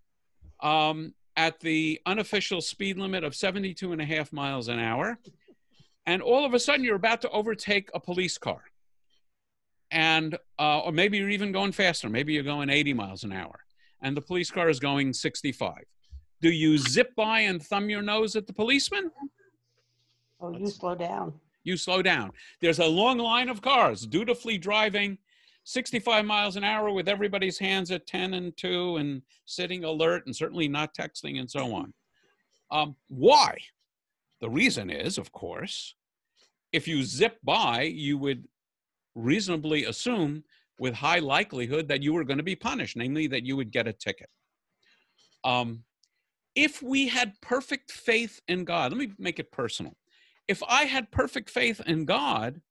um, at the unofficial speed limit of 72 and a half miles an hour. And all of a sudden, you're about to overtake a police car. And, uh, or maybe you're even going faster. Maybe you're going 80 miles an hour. And the police car is going 65. Do you zip by and thumb your nose at the policeman? Oh, you slow down. you slow down. There's a long line of cars dutifully driving 65 miles an hour with everybody's hands at 10 and 2 and sitting alert and certainly not texting and so on. Um, why? The reason is, of course, if you zip by, you would reasonably assume with high likelihood that you were going to be punished, namely that you would get a ticket. Um, if we had perfect faith in God, let me make it personal if I had perfect faith in God,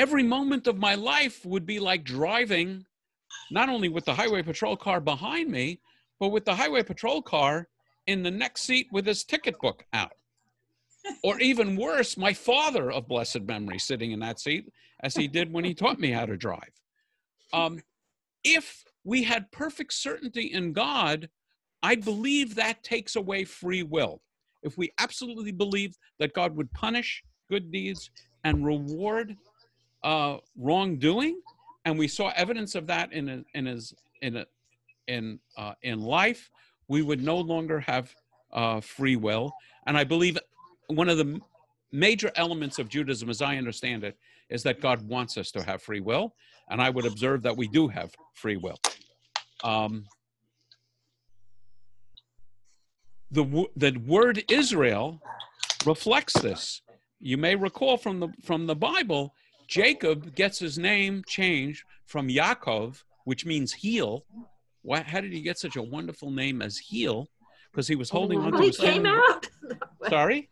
every moment of my life would be like driving not only with the highway patrol car behind me, but with the highway patrol car in the next seat with his ticket book out. Or even worse, my father of blessed memory sitting in that seat as he did when he taught me how to drive. Um, if we had perfect certainty in God, I believe that takes away free will if we absolutely believed that God would punish good deeds and reward uh, wrongdoing, and we saw evidence of that in a, in his in a, in uh, in life, we would no longer have uh, free will. And I believe one of the major elements of Judaism, as I understand it, is that God wants us to have free will, and I would observe that we do have free will. Um, the the word Israel reflects this. You may recall from the from the Bible, Jacob gets his name changed from Yaakov, which means heel. Why, how did he get such a wonderful name as heel? Because he was oh, holding on Well, to he his came son. out. Sorry,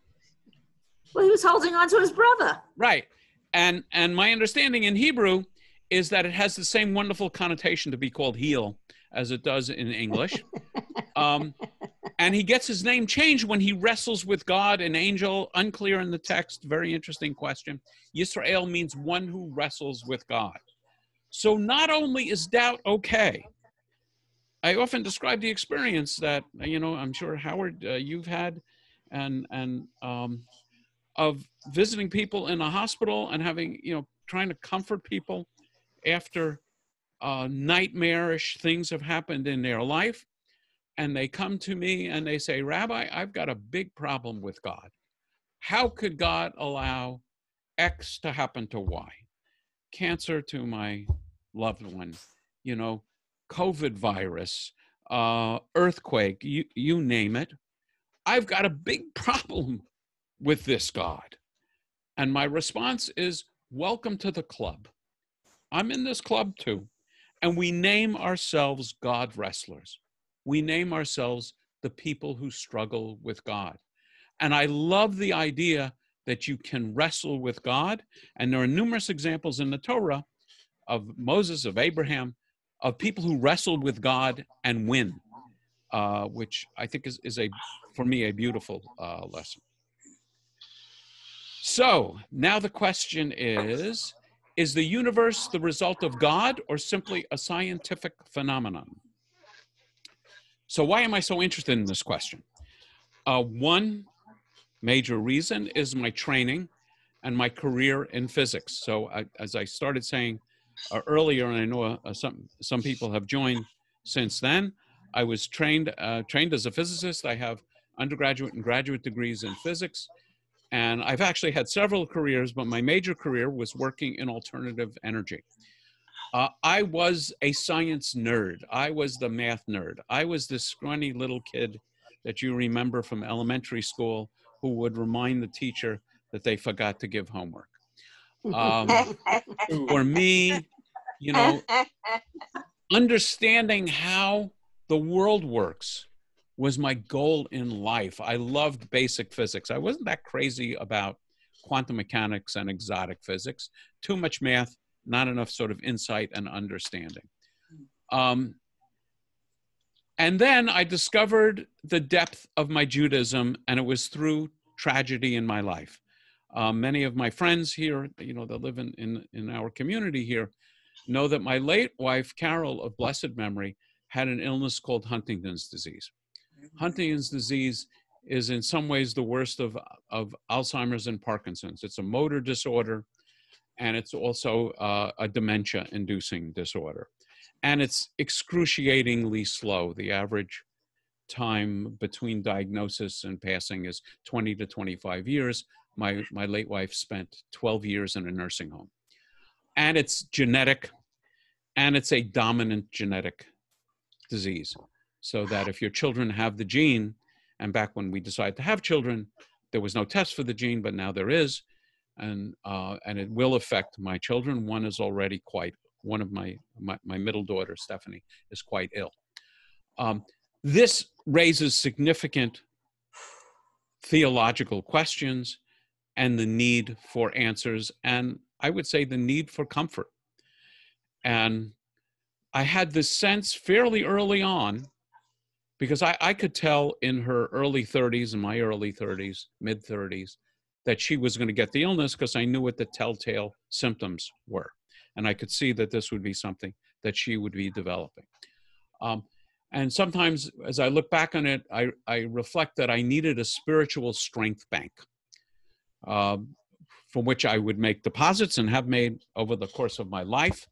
Well, he was holding on to his brother. right? And and my understanding in Hebrew is that it has the same wonderful connotation to be called heel as it does in English. Um, and he gets his name changed when he wrestles with God, an angel, unclear in the text. Very interesting question. Yisrael means one who wrestles with God. So not only is doubt okay, I often describe the experience that you know I'm sure Howard uh, you've had, and and um, of visiting people in a hospital and having you know trying to comfort people after uh, nightmarish things have happened in their life and they come to me and they say, Rabbi, I've got a big problem with God. How could God allow X to happen to Y? Cancer to my loved one, you know, COVID virus, uh, earthquake, you, you name it. I've got a big problem with this God. And my response is, Welcome to the club. I'm in this club too. And we name ourselves God wrestlers we name ourselves the people who struggle with God. And I love the idea that you can wrestle with God. And there are numerous examples in the Torah of Moses, of Abraham, of people who wrestled with God and win, uh, which I think is, is a, for me, a beautiful uh, lesson. So now the question is Is the universe the result of God or simply a scientific phenomenon? So, why am I so interested in this question? Uh, one major reason is my training and my career in physics. So, I, as I started saying uh, earlier, and I know uh, some some people have joined since then, I was trained uh, trained as a physicist. I have undergraduate and graduate degrees in physics. And I've actually had several careers, but my major career was working in alternative energy. Uh, I was a science nerd. I was the math nerd. I was the scrawny little kid that you remember from elementary school who would remind the teacher that they forgot to give homework. Um, for me, you know, understanding how the world works was my goal in life. I loved basic physics. I wasn't that crazy about quantum mechanics and exotic physics. Too much math, not enough sort of insight and understanding. Um, and then I discovered the depth of my Judaism, and it was through tragedy in my life. Um, many of my friends here, you know, that live in, in, in our community here, know that my late wife, Carol, of blessed memory, had an illness called Huntington's disease. Huntington's disease is in some ways the worst of, of Alzheimer's and Parkinson's. It's a motor disorder, and it's also uh, a dementia inducing disorder. And it's excruciatingly slow. The average time between diagnosis and passing is 20 to 25 years. My, my late wife spent 12 years in a nursing home. And it's genetic, and it's a dominant genetic disease. So that if your children have the gene, and back when we decided to have children, there was no test for the gene, but now there is, and uh, and it will affect my children. One is already quite. One of my my, my middle daughter, Stephanie, is quite ill. Um, this raises significant theological questions and the need for answers, and I would say the need for comfort. And I had this sense fairly early on, because I, I could tell in her early 30s, in my early 30s, mid 30s, that she was going to get the illness because I knew what the telltale symptoms were. And I could see that this would be something that she would be developing. Um, and sometimes as I look back on it, I, I reflect that I needed a spiritual strength bank uh, from which I would make deposits and have made over the course of my life,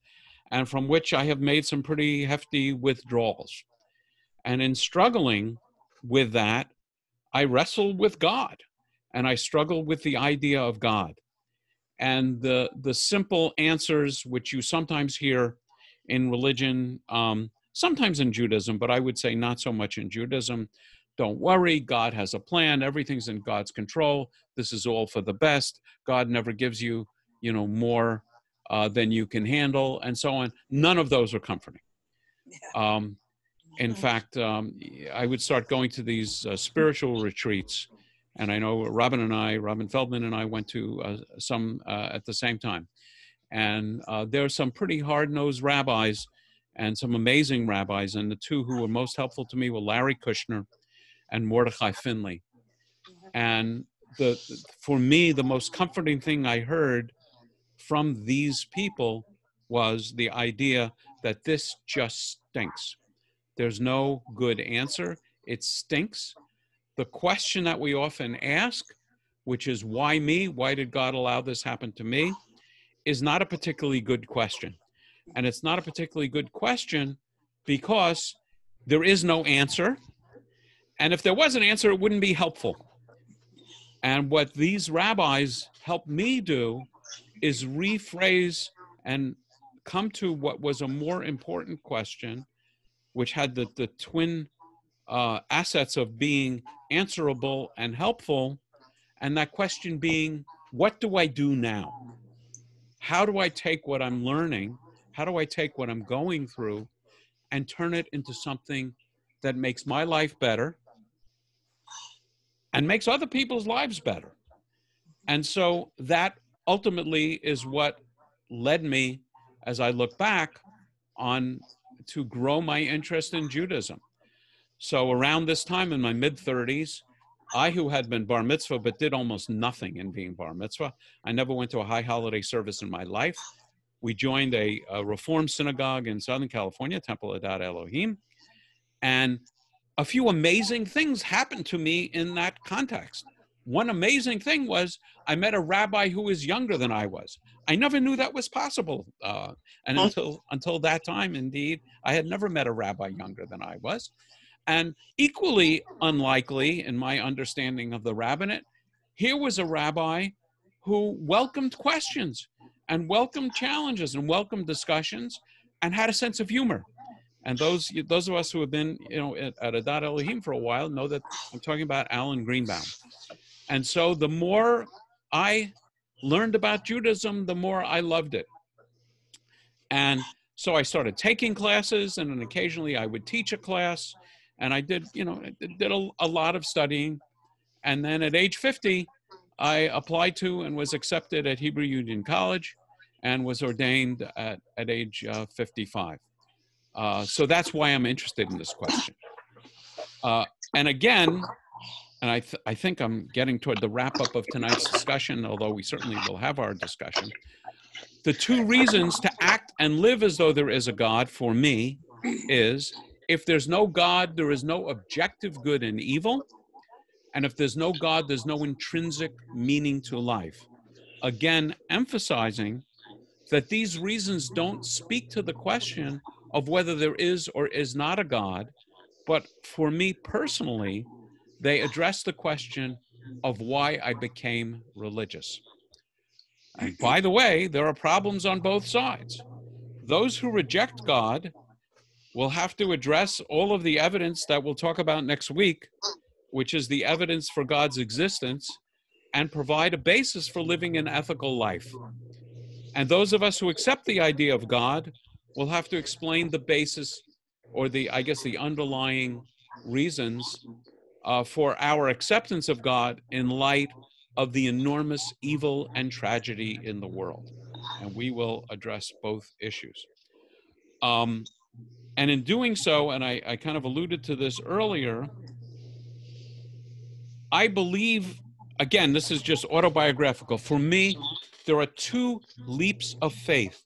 and from which I have made some pretty hefty withdrawals. And in struggling with that, I wrestled with God and I struggled with the idea of God. And the, the simple answers, which you sometimes hear in religion, um, sometimes in Judaism, but I would say not so much in Judaism. Don't worry, God has a plan, everything's in God's control. This is all for the best. God never gives you, you know, more uh, than you can handle, and so on. None of those are comforting. Um, in fact, um, I would start going to these uh, spiritual retreats, and I know Robin and I, Robin Feldman and I, went to uh, some uh, at the same time. And uh, there are some pretty hard-nosed rabbis and some amazing rabbis. And the two who were most helpful to me were Larry Kushner and Mordechai Finley. And the for me, the most comforting thing I heard from these people was the idea that this just stinks. There's no good answer. It stinks. The question that we often ask, which is why me? Why did God allow this happen to me? Is not a particularly good question. And it's not a particularly good question because there is no answer. And if there was an answer, it wouldn't be helpful. And what these rabbis helped me do is rephrase and come to what was a more important question, which had the, the twin uh, assets of being answerable and helpful. And that question being, what do I do now? How do I take what I'm learning how do I take what I'm going through and turn it into something that makes my life better and makes other people's lives better? And so that ultimately is what led me, as I look back, on to grow my interest in Judaism. So around this time in my mid 30s, I, who had been bar mitzvah but did almost nothing in being bar mitzvah, I never went to a high holiday service in my life we joined a, a Reform synagogue in Southern California, Temple Adat Elohim, and a few amazing things happened to me in that context. One amazing thing was I met a rabbi who was younger than I was. I never knew that was possible, uh, and until until that time, indeed, I had never met a rabbi younger than I was. And equally unlikely, in my understanding of the rabbinate, here was a rabbi who welcomed questions and welcomed challenges and welcomed discussions and had a sense of humor. And those those of us who have been, you know, at, at Adat Elohim for a while know that I'm talking about Alan Greenbaum. And so the more I learned about Judaism, the more I loved it. And so I started taking classes, and then occasionally I would teach a class, and I did, you know, did a, a lot of studying. And then at age 50, I applied to and was accepted at Hebrew Union College, and was ordained at, at age uh, 55. Uh, so that's why I'm interested in this question. Uh, and again, and I, th- I think I'm getting toward the wrap up of tonight's discussion, although we certainly will have our discussion. The two reasons to act and live as though there is a God for me is if there's no God, there is no objective good and evil. And if there's no God, there's no intrinsic meaning to life. Again, emphasizing that these reasons don't speak to the question of whether there is or is not a God, but for me personally, they address the question of why I became religious. And by the way, there are problems on both sides. Those who reject God will have to address all of the evidence that we'll talk about next week, which is the evidence for God's existence, and provide a basis for living an ethical life. And those of us who accept the idea of God will have to explain the basis or the, I guess, the underlying reasons uh, for our acceptance of God in light of the enormous evil and tragedy in the world. And we will address both issues. Um, and in doing so, and I, I kind of alluded to this earlier, I believe, again, this is just autobiographical. For me, there are two leaps of faith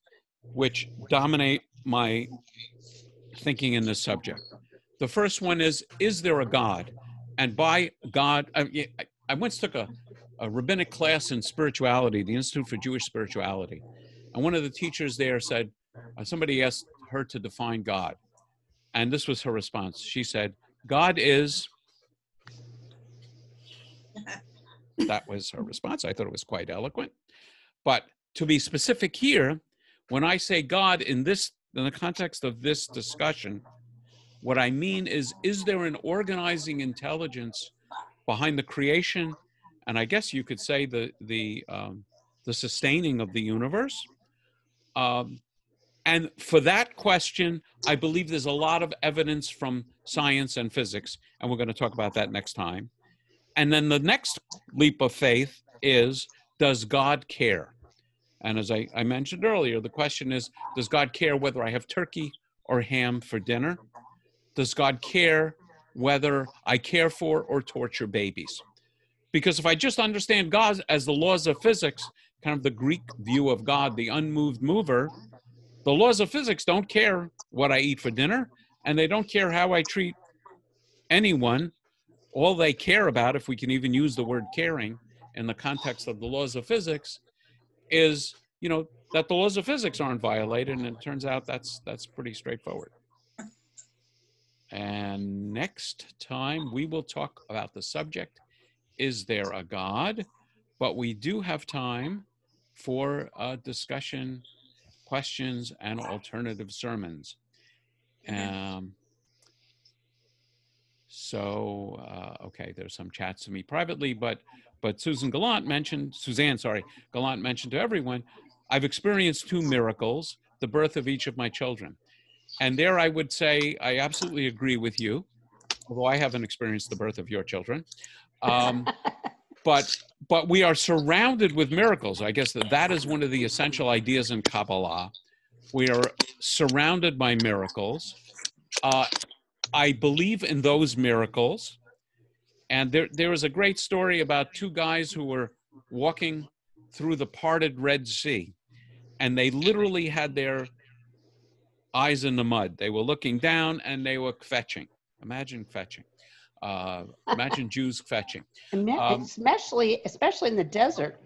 which dominate my thinking in this subject. The first one is Is there a God? And by God, I, I once took a, a rabbinic class in spirituality, the Institute for Jewish Spirituality. And one of the teachers there said, uh, somebody asked her to define God. And this was her response. She said, God is. that was her response. I thought it was quite eloquent. But to be specific here, when I say God in this in the context of this discussion, what I mean is, is there an organizing intelligence behind the creation, and I guess you could say the the um, the sustaining of the universe? Um, and for that question, I believe there's a lot of evidence from science and physics, and we're going to talk about that next time. And then the next leap of faith is, does God care? And as I, I mentioned earlier, the question is, does God care whether I have turkey or ham for dinner? Does God care whether I care for or torture babies? Because if I just understand God as the laws of physics, kind of the Greek view of God, the unmoved mover, the laws of physics don't care what I eat for dinner, and they don't care how I treat anyone. All they care about, if we can even use the word caring in the context of the laws of physics, is you know that the laws of physics aren't violated, and it turns out that's that's pretty straightforward. And next time we will talk about the subject Is there a God? But we do have time for a discussion, questions, and alternative sermons. Um, so, uh, okay, there's some chats to me privately, but but Susan Gallant mentioned, Suzanne, sorry, Gallant mentioned to everyone, I've experienced two miracles, the birth of each of my children. And there I would say I absolutely agree with you, although I haven't experienced the birth of your children. Um, but but we are surrounded with miracles. I guess that that is one of the essential ideas in Kabbalah. We are surrounded by miracles. Uh, I believe in those miracles. And there, there is a great story about two guys who were walking through the parted Red Sea. And they literally had their eyes in the mud. They were looking down and they were kvetching. Imagine kvetching. Uh, imagine Jews kvetching. Um, especially, especially in the desert.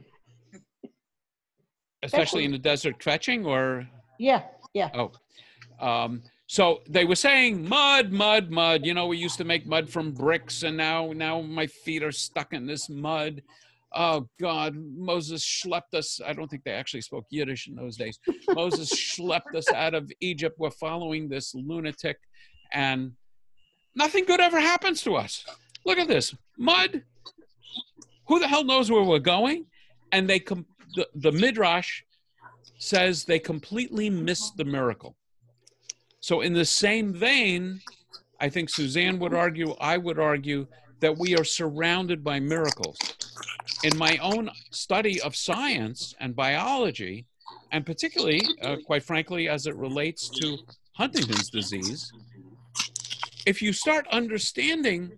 Especially in the desert kvetching or? Yeah, yeah. Oh, Um, so they were saying mud, mud, mud. You know, we used to make mud from bricks, and now now my feet are stuck in this mud. Oh God, Moses schlepped us. I don't think they actually spoke Yiddish in those days. Moses schlepped us out of Egypt. We're following this lunatic, and nothing good ever happens to us. Look at this mud. Who the hell knows where we're going? And they com- the, the midrash says they completely missed the miracle. So, in the same vein, I think Suzanne would argue, I would argue that we are surrounded by miracles. In my own study of science and biology, and particularly, uh, quite frankly, as it relates to Huntington's disease, if you start understanding,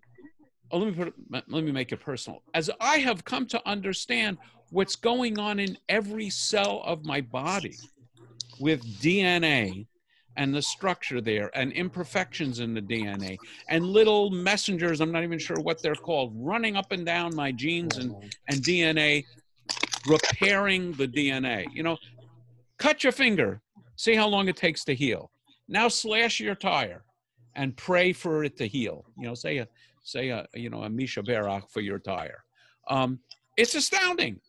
oh, let me put it, let me make it personal. As I have come to understand what's going on in every cell of my body with DNA and the structure there and imperfections in the DNA and little messengers, I'm not even sure what they're called, running up and down my genes and, and DNA, repairing the DNA. You know, cut your finger, see how long it takes to heal. Now slash your tire and pray for it to heal. You know, say a say a you know a Mi Sheberach for your tire. Um, it's astounding.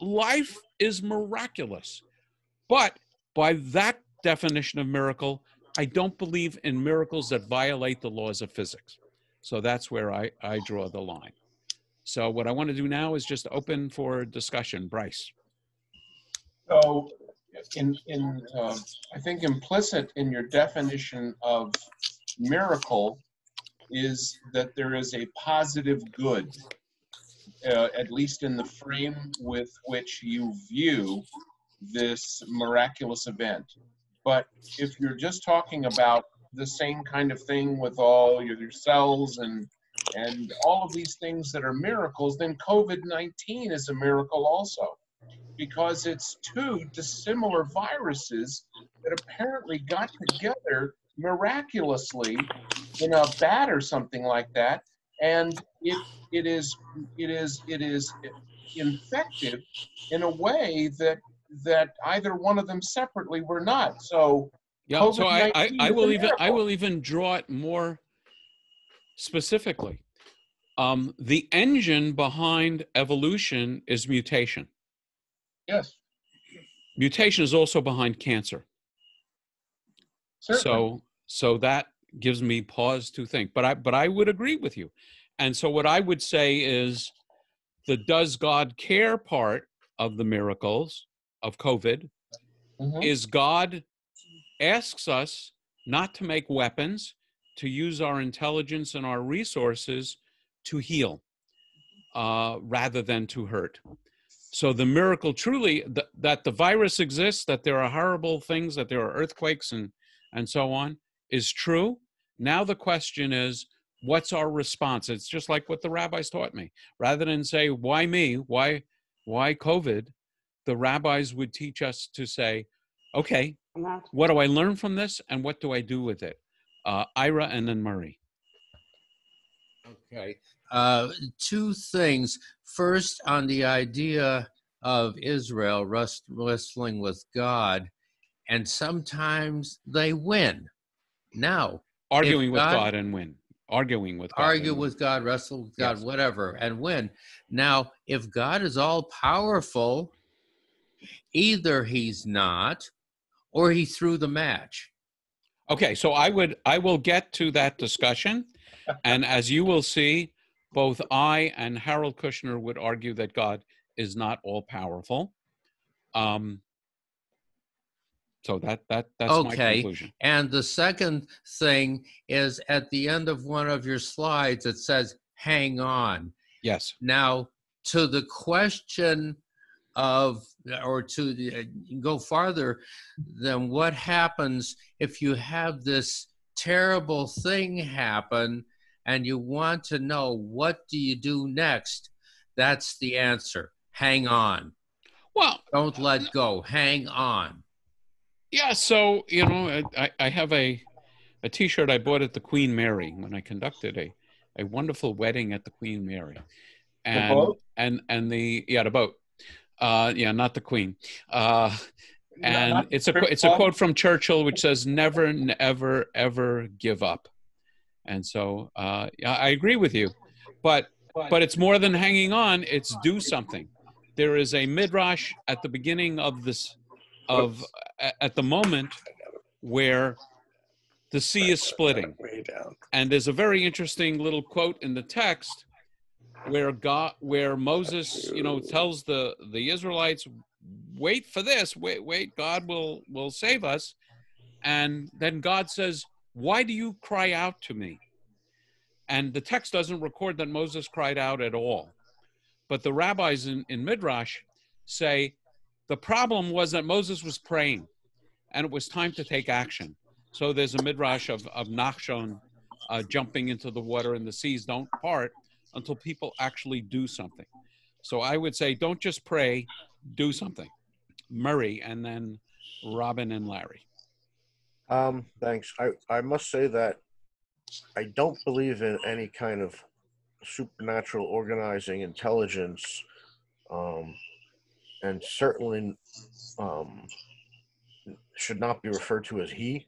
Life is miraculous, but by that definition of miracle, I don't believe in miracles that violate the laws of physics. So that's where I, I draw the line. So what I want to do now is just open for discussion. Bryce. So, in in uh, I think implicit in your definition of miracle is that there is a positive good, uh, at least in the frame with which you view this miraculous event. But if you're just talking about the same kind of thing with all your, your cells and and all of these things that are miracles, then COVID-19 is a miracle also, because it's two dissimilar viruses that apparently got together miraculously in a bat or something like that, and it it is it is it is infective in a way that that either one of them separately were not. So yeah, so I, I, I will even I will even draw it more specifically. Um, the engine behind evolution is mutation. Yes, Mutation is also behind cancer. certainly. So so that gives me pause to think. But I but I would agree with you. And so what I would say is the does God care part of the miracles of COVID Mhm. is God asks us not to make weapons, to use our intelligence and our resources to heal uh, rather than to hurt. So the miracle truly th- that the virus exists, that there are horrible things, that there are earthquakes and and so on, is true. Now the question is, what's our response? It's just like what the rabbis taught me. Rather than say, why me? Why why COVID? The rabbis would teach us to say, okay, what do I learn from this and what do I do with it? Uh, Ira and then Murray. Okay. Uh, two things. First, on the idea of Israel rust- wrestling with God, and sometimes they win. Now, Arguing with God- God and win. Arguing with God. argue with God, wrestle with God, Yes. whatever, and win. Now, if God is all powerful, either he's not or he threw the match. Okay, so I would I will get to that discussion, and as you will see, both I and Harold Kushner would argue that God is not all powerful. Um, so that that that's my Okay. conclusion. And the second thing is at the end of one of your slides, it says, hang on. Yes. Now, to the question of, or to the, go farther than what happens if you have this terrible thing happen and you want to know what do you do next? That's the answer. Hang on. Well, Don't let go. Hang on. Yeah, so you know, I, I have a a T-shirt I bought at the Queen Mary when I conducted a a wonderful wedding at the Queen Mary, and and and the yeah the boat, uh, yeah, not the Queen. Uh, and Not it's a it's a quote from Churchill which says never never ever give up and so uh, I agree with you but but it's more than hanging on it's do something there is a midrash at the beginning of this of at the moment where the sea is splitting and there's a very interesting little quote in the text where God, where Moses, you know, tells the the Israelites, "Wait for this. Wait, wait. God will will save us." And then God says, "Why do you cry out to me?" And the text doesn't record that Moses cried out at all, but the rabbis in, in Midrash say the problem was that Moses was praying, and it was time to take action. So there's a midrash of of Nachshon uh, jumping into the water and the seas don't part until people actually do something. So I would say don't just pray, do something. Murray and then Robin and Larry. Um, thanks. I, I must say that I don't believe in any kind of supernatural organizing intelligence, um, and certainly um, should not be referred to as he.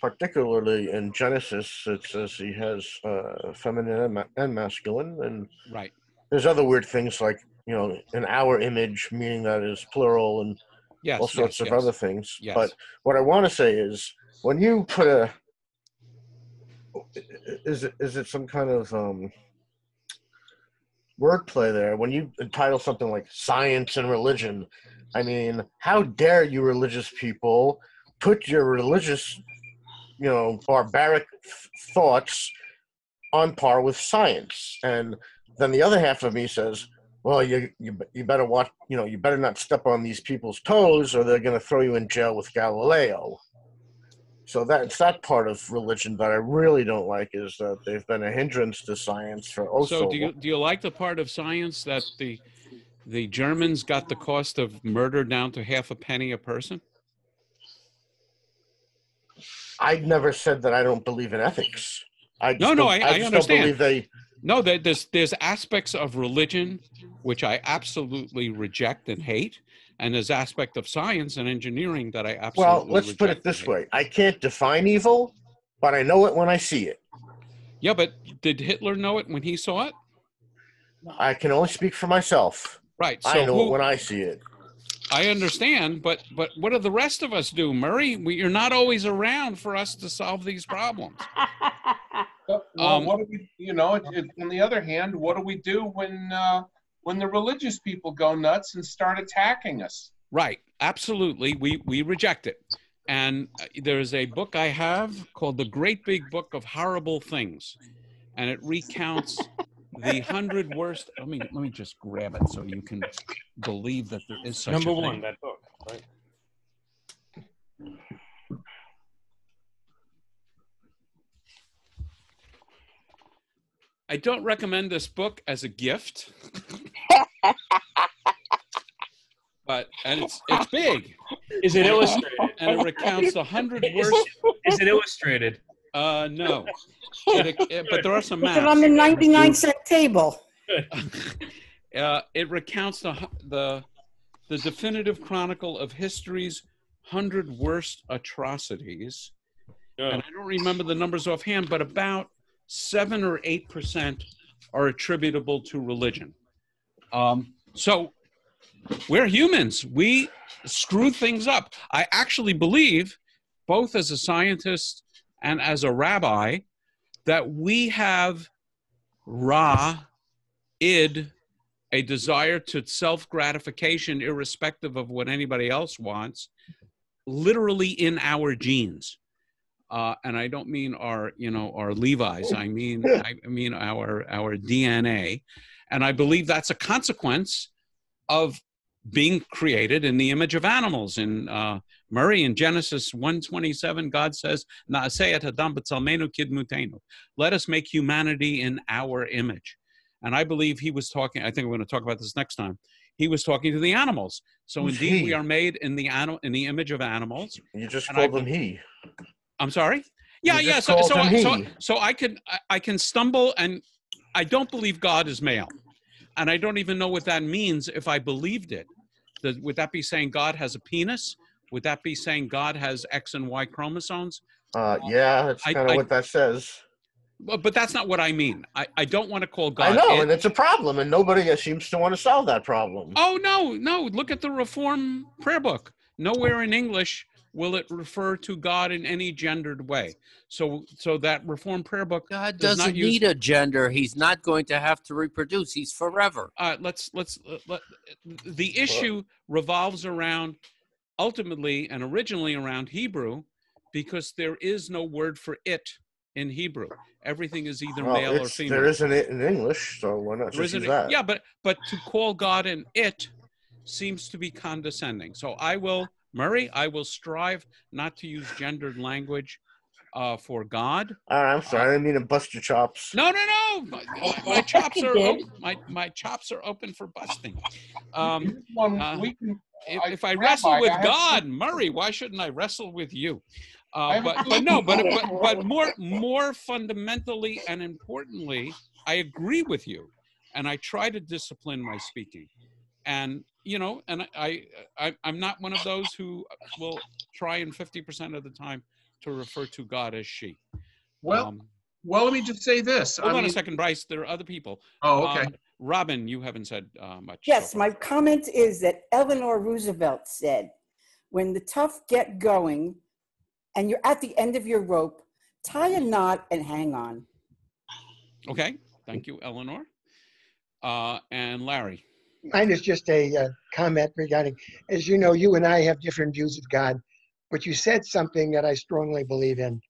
Particularly in Genesis, it says he has uh, feminine and, ma- and masculine, and Right. there's other weird things like you know an our image, meaning that is plural, and Yes. all sorts yes, of yes. other things. Yes. But what I want to say is, when you put a, is it is it some kind of um, wordplay there? When you entitle something like "science and religion," I mean, how dare you, religious people, put your religious, you know, barbaric th- thoughts on par with science? And then the other half of me says, well, you, you you better watch. You know, you better not step on these people's toes, or they're going to throw you in jail with Galileo. So that's that part of religion that I really don't like is that they've been a hindrance to science for oh so, So do you do you like the part of science that the the Germans got the cost of murder down to half a penny a person? I never said that I don't believe in ethics. I just No, no, I- I just understand. Don't believe they. No, there's there's aspects of religion which I absolutely reject and hate, and there's aspect of science and engineering that I absolutely Well, let's put it this way: I can't define evil, but I know it when I see it. Yeah, but did Hitler know it when he saw it? I can only speak for myself. Right. So I know who, it when I see it. I understand, but but what do the rest of us do, Murray? We, you're not always around for us to solve these problems. Well, Um, what do we, you know, it, it, on the other hand, what do we do when uh, when the religious people go nuts and start attacking us? Right. Absolutely. We we reject it. And uh, there's a book I have called The Great Big Book of Horrible Things, and it recounts the hundred worst. Let me let me just grab it so you can believe that there is such Number a one, thing. that book. Right? I don't recommend this book as a gift. but and it's it's big Is it uh, illustrated? and it recounts the hundred worst. Is it illustrated? Uh, no, but, it, it- but there are some Put it on maps. the 99 cent table. uh, it recounts the the the definitive chronicle of history's hundred worst atrocities, Yeah. and I don't remember the numbers offhand, but about seven or eight percent are attributable to religion. Um, so we're humans. We screw things up. I actually believe, both as a scientist and as a rabbi, that we have Ra, id, a desire to self gratification, irrespective of what anybody else wants, literally in our genes. Uh, and I don't mean our, you know, our Levi's. I mean, I mean our our DNA, and I believe that's a consequence of being created in the image of animals. In uh, Murray in Genesis one twenty seven, God says, "Naaseh adam b'tzalmenu kidmutenu." Let us make humanity in our image. And I believe he was talking. I think we're going to talk about this next time. He was talking to the animals. So Who's indeed, he? we are made in the animal in the image of animals. You just And I called him he. I'm sorry. Yeah, yeah. So, so, I, so, so I can I, I can stumble, and I don't believe God is male, and I don't even know what that means if I believed it. Would that be saying God has a penis? Would that be saying God has X and Y chromosomes? Uh, yeah, that's I- kind of I- what that says. Well, but that's not what I mean. I, I don't want to call God. I know, it. and it's a problem, and nobody seems to want to solve that problem. Oh no, no! Look at the Reform prayer book. Nowhere in English will it refer to God in any gendered way. So, so that Reform prayer book. God does not doesn't use- need a gender. He's not going to have to reproduce. He's forever. Uh, let's let's uh, let, the issue revolves around ultimately and originally around Hebrew, because there is no word for it in Hebrew. Everything is either Well, male or female. there isn't it in English, so why not There just isn't use that? Yeah, but but to call God an it seems to be condescending. So I will, Murray, I will strive not to use gendered language uh, for God. All right, I'm sorry, I didn't mean to bust your chops. No, no, no. My, my- my chops are open. my my chops are open for busting. Um, one uh, we can, if, I- if I wrestle with I God, Murray, why shouldn't I wrestle with you? Uh, but but no, but, but but more more fundamentally and importantly, I agree with you, and I try to discipline my speaking, and you know, and I, I I'm not one of those who will try in fifty percent of the time to refer to God as she. well, Um, well, let me just say this. hold I on a second, Bryce. There are other people. Oh, okay. Um, Robin, you haven't said uh, much. Yes, far. my comment is that Eleanor Roosevelt said, when the tough get going and you're at the end of your rope, tie a knot and hang on. Okay, thank you, Eleanor. Uh, and Larry. Mine is just a uh, comment regarding, as you know, you and I have different views of God, but you said something that I strongly believe in.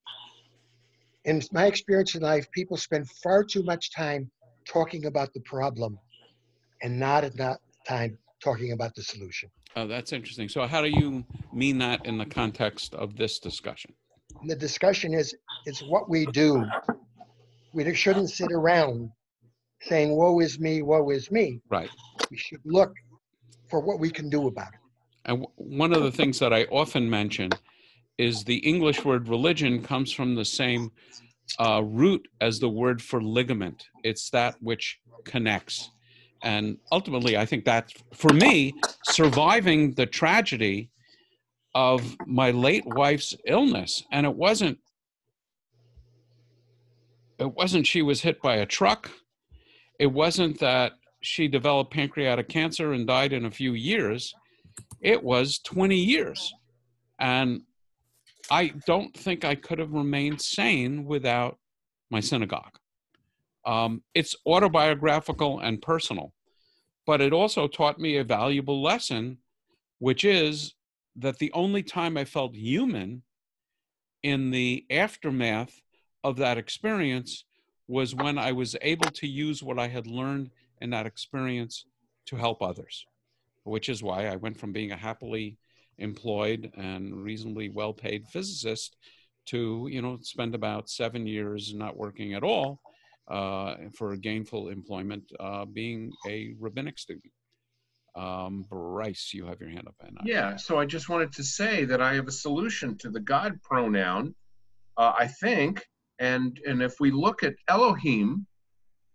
In my experience in life, people spend far too much time talking about the problem and not at that time talking about the solution. Oh, that's interesting. So, how do you mean that in the context of this discussion? The discussion is, it's what we do. We shouldn't sit around saying, woe is me, woe is me. Right. We should look for what we can do about it. And w- one of the things that I often mention is the English word religion comes from the same uh, root as the word for ligament. It's that which connects. And ultimately, I think that for me, surviving the tragedy of my late wife's illness, and it wasn't, it wasn't she was hit by a truck. It wasn't that she developed pancreatic cancer and died in a few years. It was 20 years. And I don't think I could have remained sane without my synagogue. Um, it's autobiographical and personal, but it also taught me a valuable lesson, which is that the only time I felt human in the aftermath of that experience was when I was able to use what I had learned in that experience to help others, which is why I went from being a happily employed and reasonably well paid physicist to, you know, spend about seven years not working at all uh, for a gainful employment, uh, being a rabbinic student. Um, Bryce, you have your hand up. And I- Yeah, so I just wanted to say that I have a solution to the God pronoun, uh, I think, and and if we look at Elohim,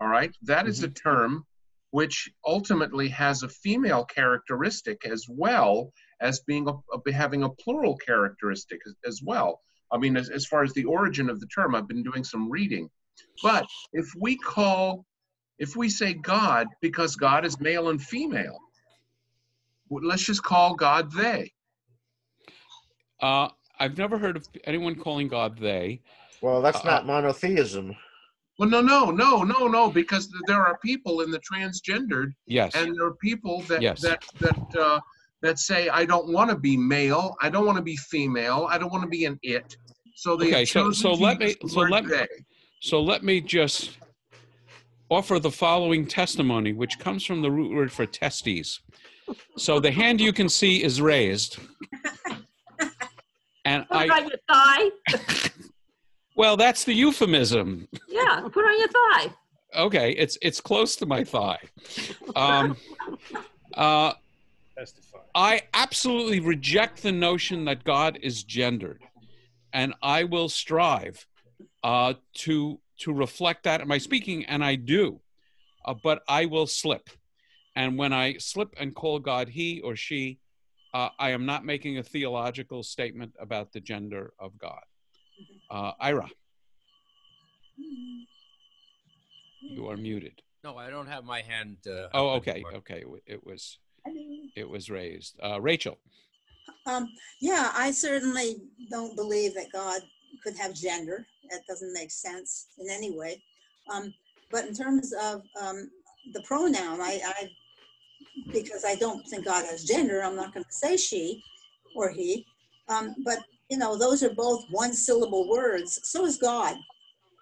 all right, that is a term which ultimately has a female characteristic as well as being a, a- having a plural characteristic as, as well. I mean, as, as far as the origin of the term, I've been doing some reading. But if we call, if we say God because God is male and female, let's just call God they. Uh, I've never heard of anyone calling God they. Well, that's Uh, not monotheism. Well, no, no, no, no, no, because there are people in the transgendered, Yes. and there are people that Yes. that that uh, that say, "I don't want to be male. I don't want to be female. I don't want to be an it." So they Okay, have so- chosen so to let me- so let me- So let me just offer the following testimony, which comes from the root word for testes. So the hand you can see is raised. And Put it I, on your thigh. well, that's the euphemism. Yeah, put it on your thigh. Okay, it's it's close to my thigh. Um, uh, Testify. I absolutely reject the notion that God is gendered, and I will strive uh, to to reflect that in my speaking, and I do, uh, but I will slip, And when I slip and call God he or she, uh, I am not making a theological statement about the gender of God. Uh, Ira, you are muted. No, I don't have my hand. Uh, Oh, okay, anymore. okay. It was it was raised. Uh, Rachel, Um, yeah, I certainly don't believe that God could have gender. That doesn't make sense in any way. Um, but in terms of um, the pronoun, I, I, because I don't think God has gender, I'm not going to say she or he. Um, but you know, those are both one syllable words. So is God.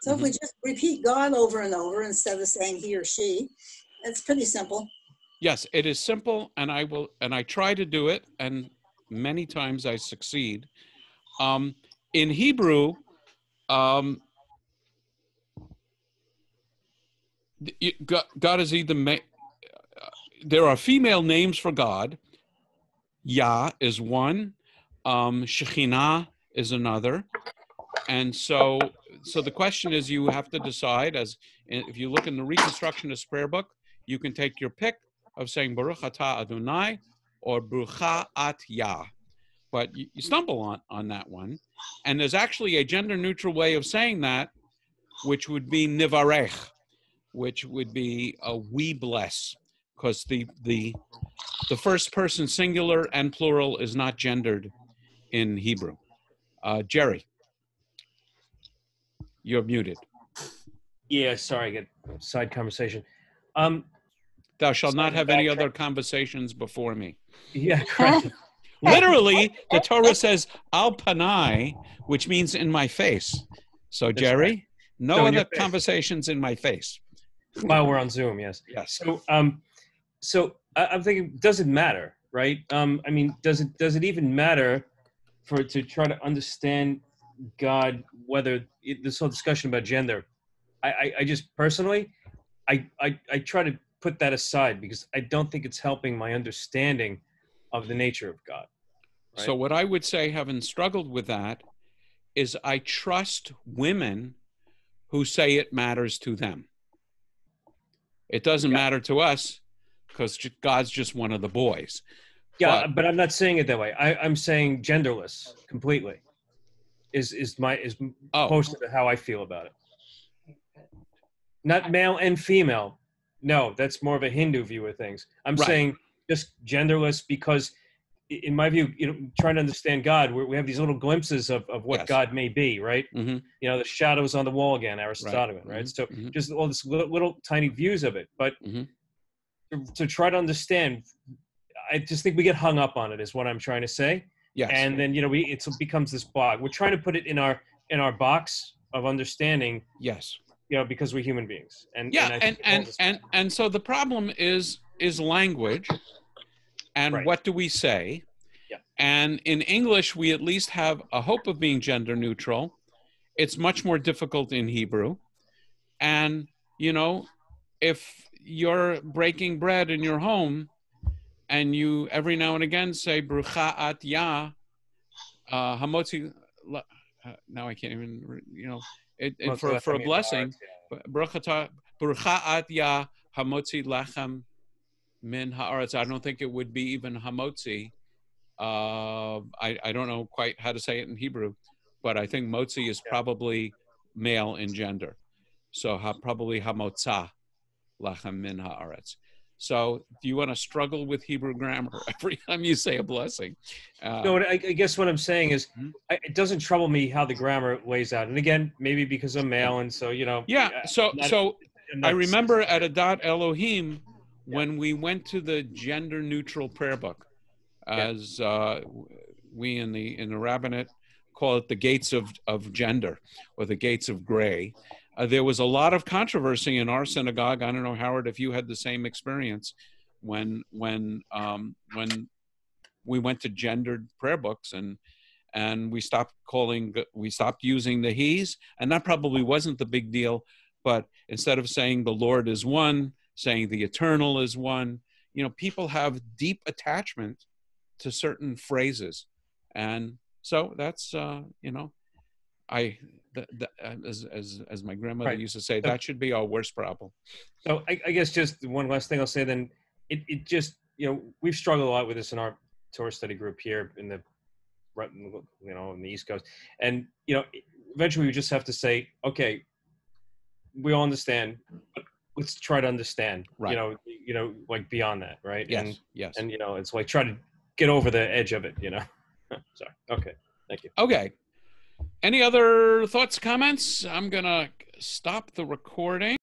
So if we just repeat God over and over instead of saying he or she, it's pretty simple. Yes, it is simple, and I will and I try to do it, and many times I succeed. Um, in Hebrew, um, God, is either ma- uh, there are female names for God. Yah is one, um, Shekhinah is another, and so so the question is, you have to decide. As if you look in the Reconstructionist Prayer Book, you can take your pick of saying Baruch Atah Adonai or Brucha At Yah, but you, you stumble on on that one. And there's actually a gender neutral way of saying that, which would be Nivarech, which would be a we bless, because the the the first person singular and plural is not gendered in Hebrew. Uh, Jerry, you're muted. Yeah, sorry, I get side conversation. Um, Thou shalt not have any backtrack. other conversations before me. yeah, correct. Literally, the Torah says al panai, which means in my face. So, That's Jerry, no So other conversations in my face. While we're on Zoom, yes. Yes. So, um, so I, I'm thinking, does it matter, right? Um, I mean, does it does it even matter for to try to understand God? Whether it, this whole discussion about gender, I, I, I just personally, I, I, I try to put that aside because I don't think it's helping my understanding of the nature of God. So, what I would say, having struggled with that, is I trust women who say it matters to them. It doesn't matter to us because God's just one of the boys. Yeah, But- but, I'm not saying it that way. I, I'm saying genderless completely. Is is my is Oh. closer to how I feel about it. Not male and female. No, that's more of a Hindu view of things. I'm Right. saying just genderless because, in my view, you know, trying to understand God, we we have these little glimpses of, of what Yes. God may be, right? Mhm. You know, the shadows on the wall again, Aristotelian, right? Mhm. So Mhm. just all this little, little tiny views of it. But Mhm. to, to try to understand, I just think we get hung up on it. Is what I'm trying to say Yes. and then you know we it becomes this blog we're trying to put it in our in our box of understanding yes. You know because we're human beings and yeah I and and and and so the problem is is language and Right. what do we say Yeah. and in english we at least have a hope of being gender neutral it's much more difficult in hebrew and you know if you're breaking bread in your home and you every now and again say brucha at ya uh hamotzi uh, now i can't even you know it, for, for a blessing yeah. Baruch ya hamotzi lechem min haaretz. I don't think it would be even hamotzi. Uh, I, I don't know quite how to say it in Hebrew, but I think motzi is probably male in gender. So ha, probably hamotza lechem min haaretz. So do you want to struggle with Hebrew grammar every time you say a blessing? Uh, no I, I guess what i'm saying is Mhm. I, it doesn't trouble me how the grammar lays out and again maybe because i'm male and so you know yeah. I- So not- so I remember at Adat Elohim when we went to the gender neutral prayer book, Yeah. as uh, we in the in the rabbinate call it the gates of of gender or the gates of gray. Uh, there was a lot of controversy in our synagogue. I don't know, Howard, if you had the same experience when when um, when we went to gendered prayer books and and we stopped calling we stopped using the he's and that probably wasn't the big deal but instead of saying the lord is one saying the eternal is one you know people have deep attachment to certain phrases and so that's uh you know i th- uh, as as as my grandmother Right. used to say So- that should be our worst problem So I, I guess just one last thing I'll say then, it, it just you know we've struggled a lot with this in our Torah study group here in the you know in the East Coast, and you know eventually we just have to say okay, we all understand, let's try to understand. Right. You know, you know, like beyond that, right? Yes, And yes. and you know, it's like try to get over the edge of it. You know. Sorry. Okay. Thank you. Okay. Any other thoughts, comments? I'm gonna stop the recording.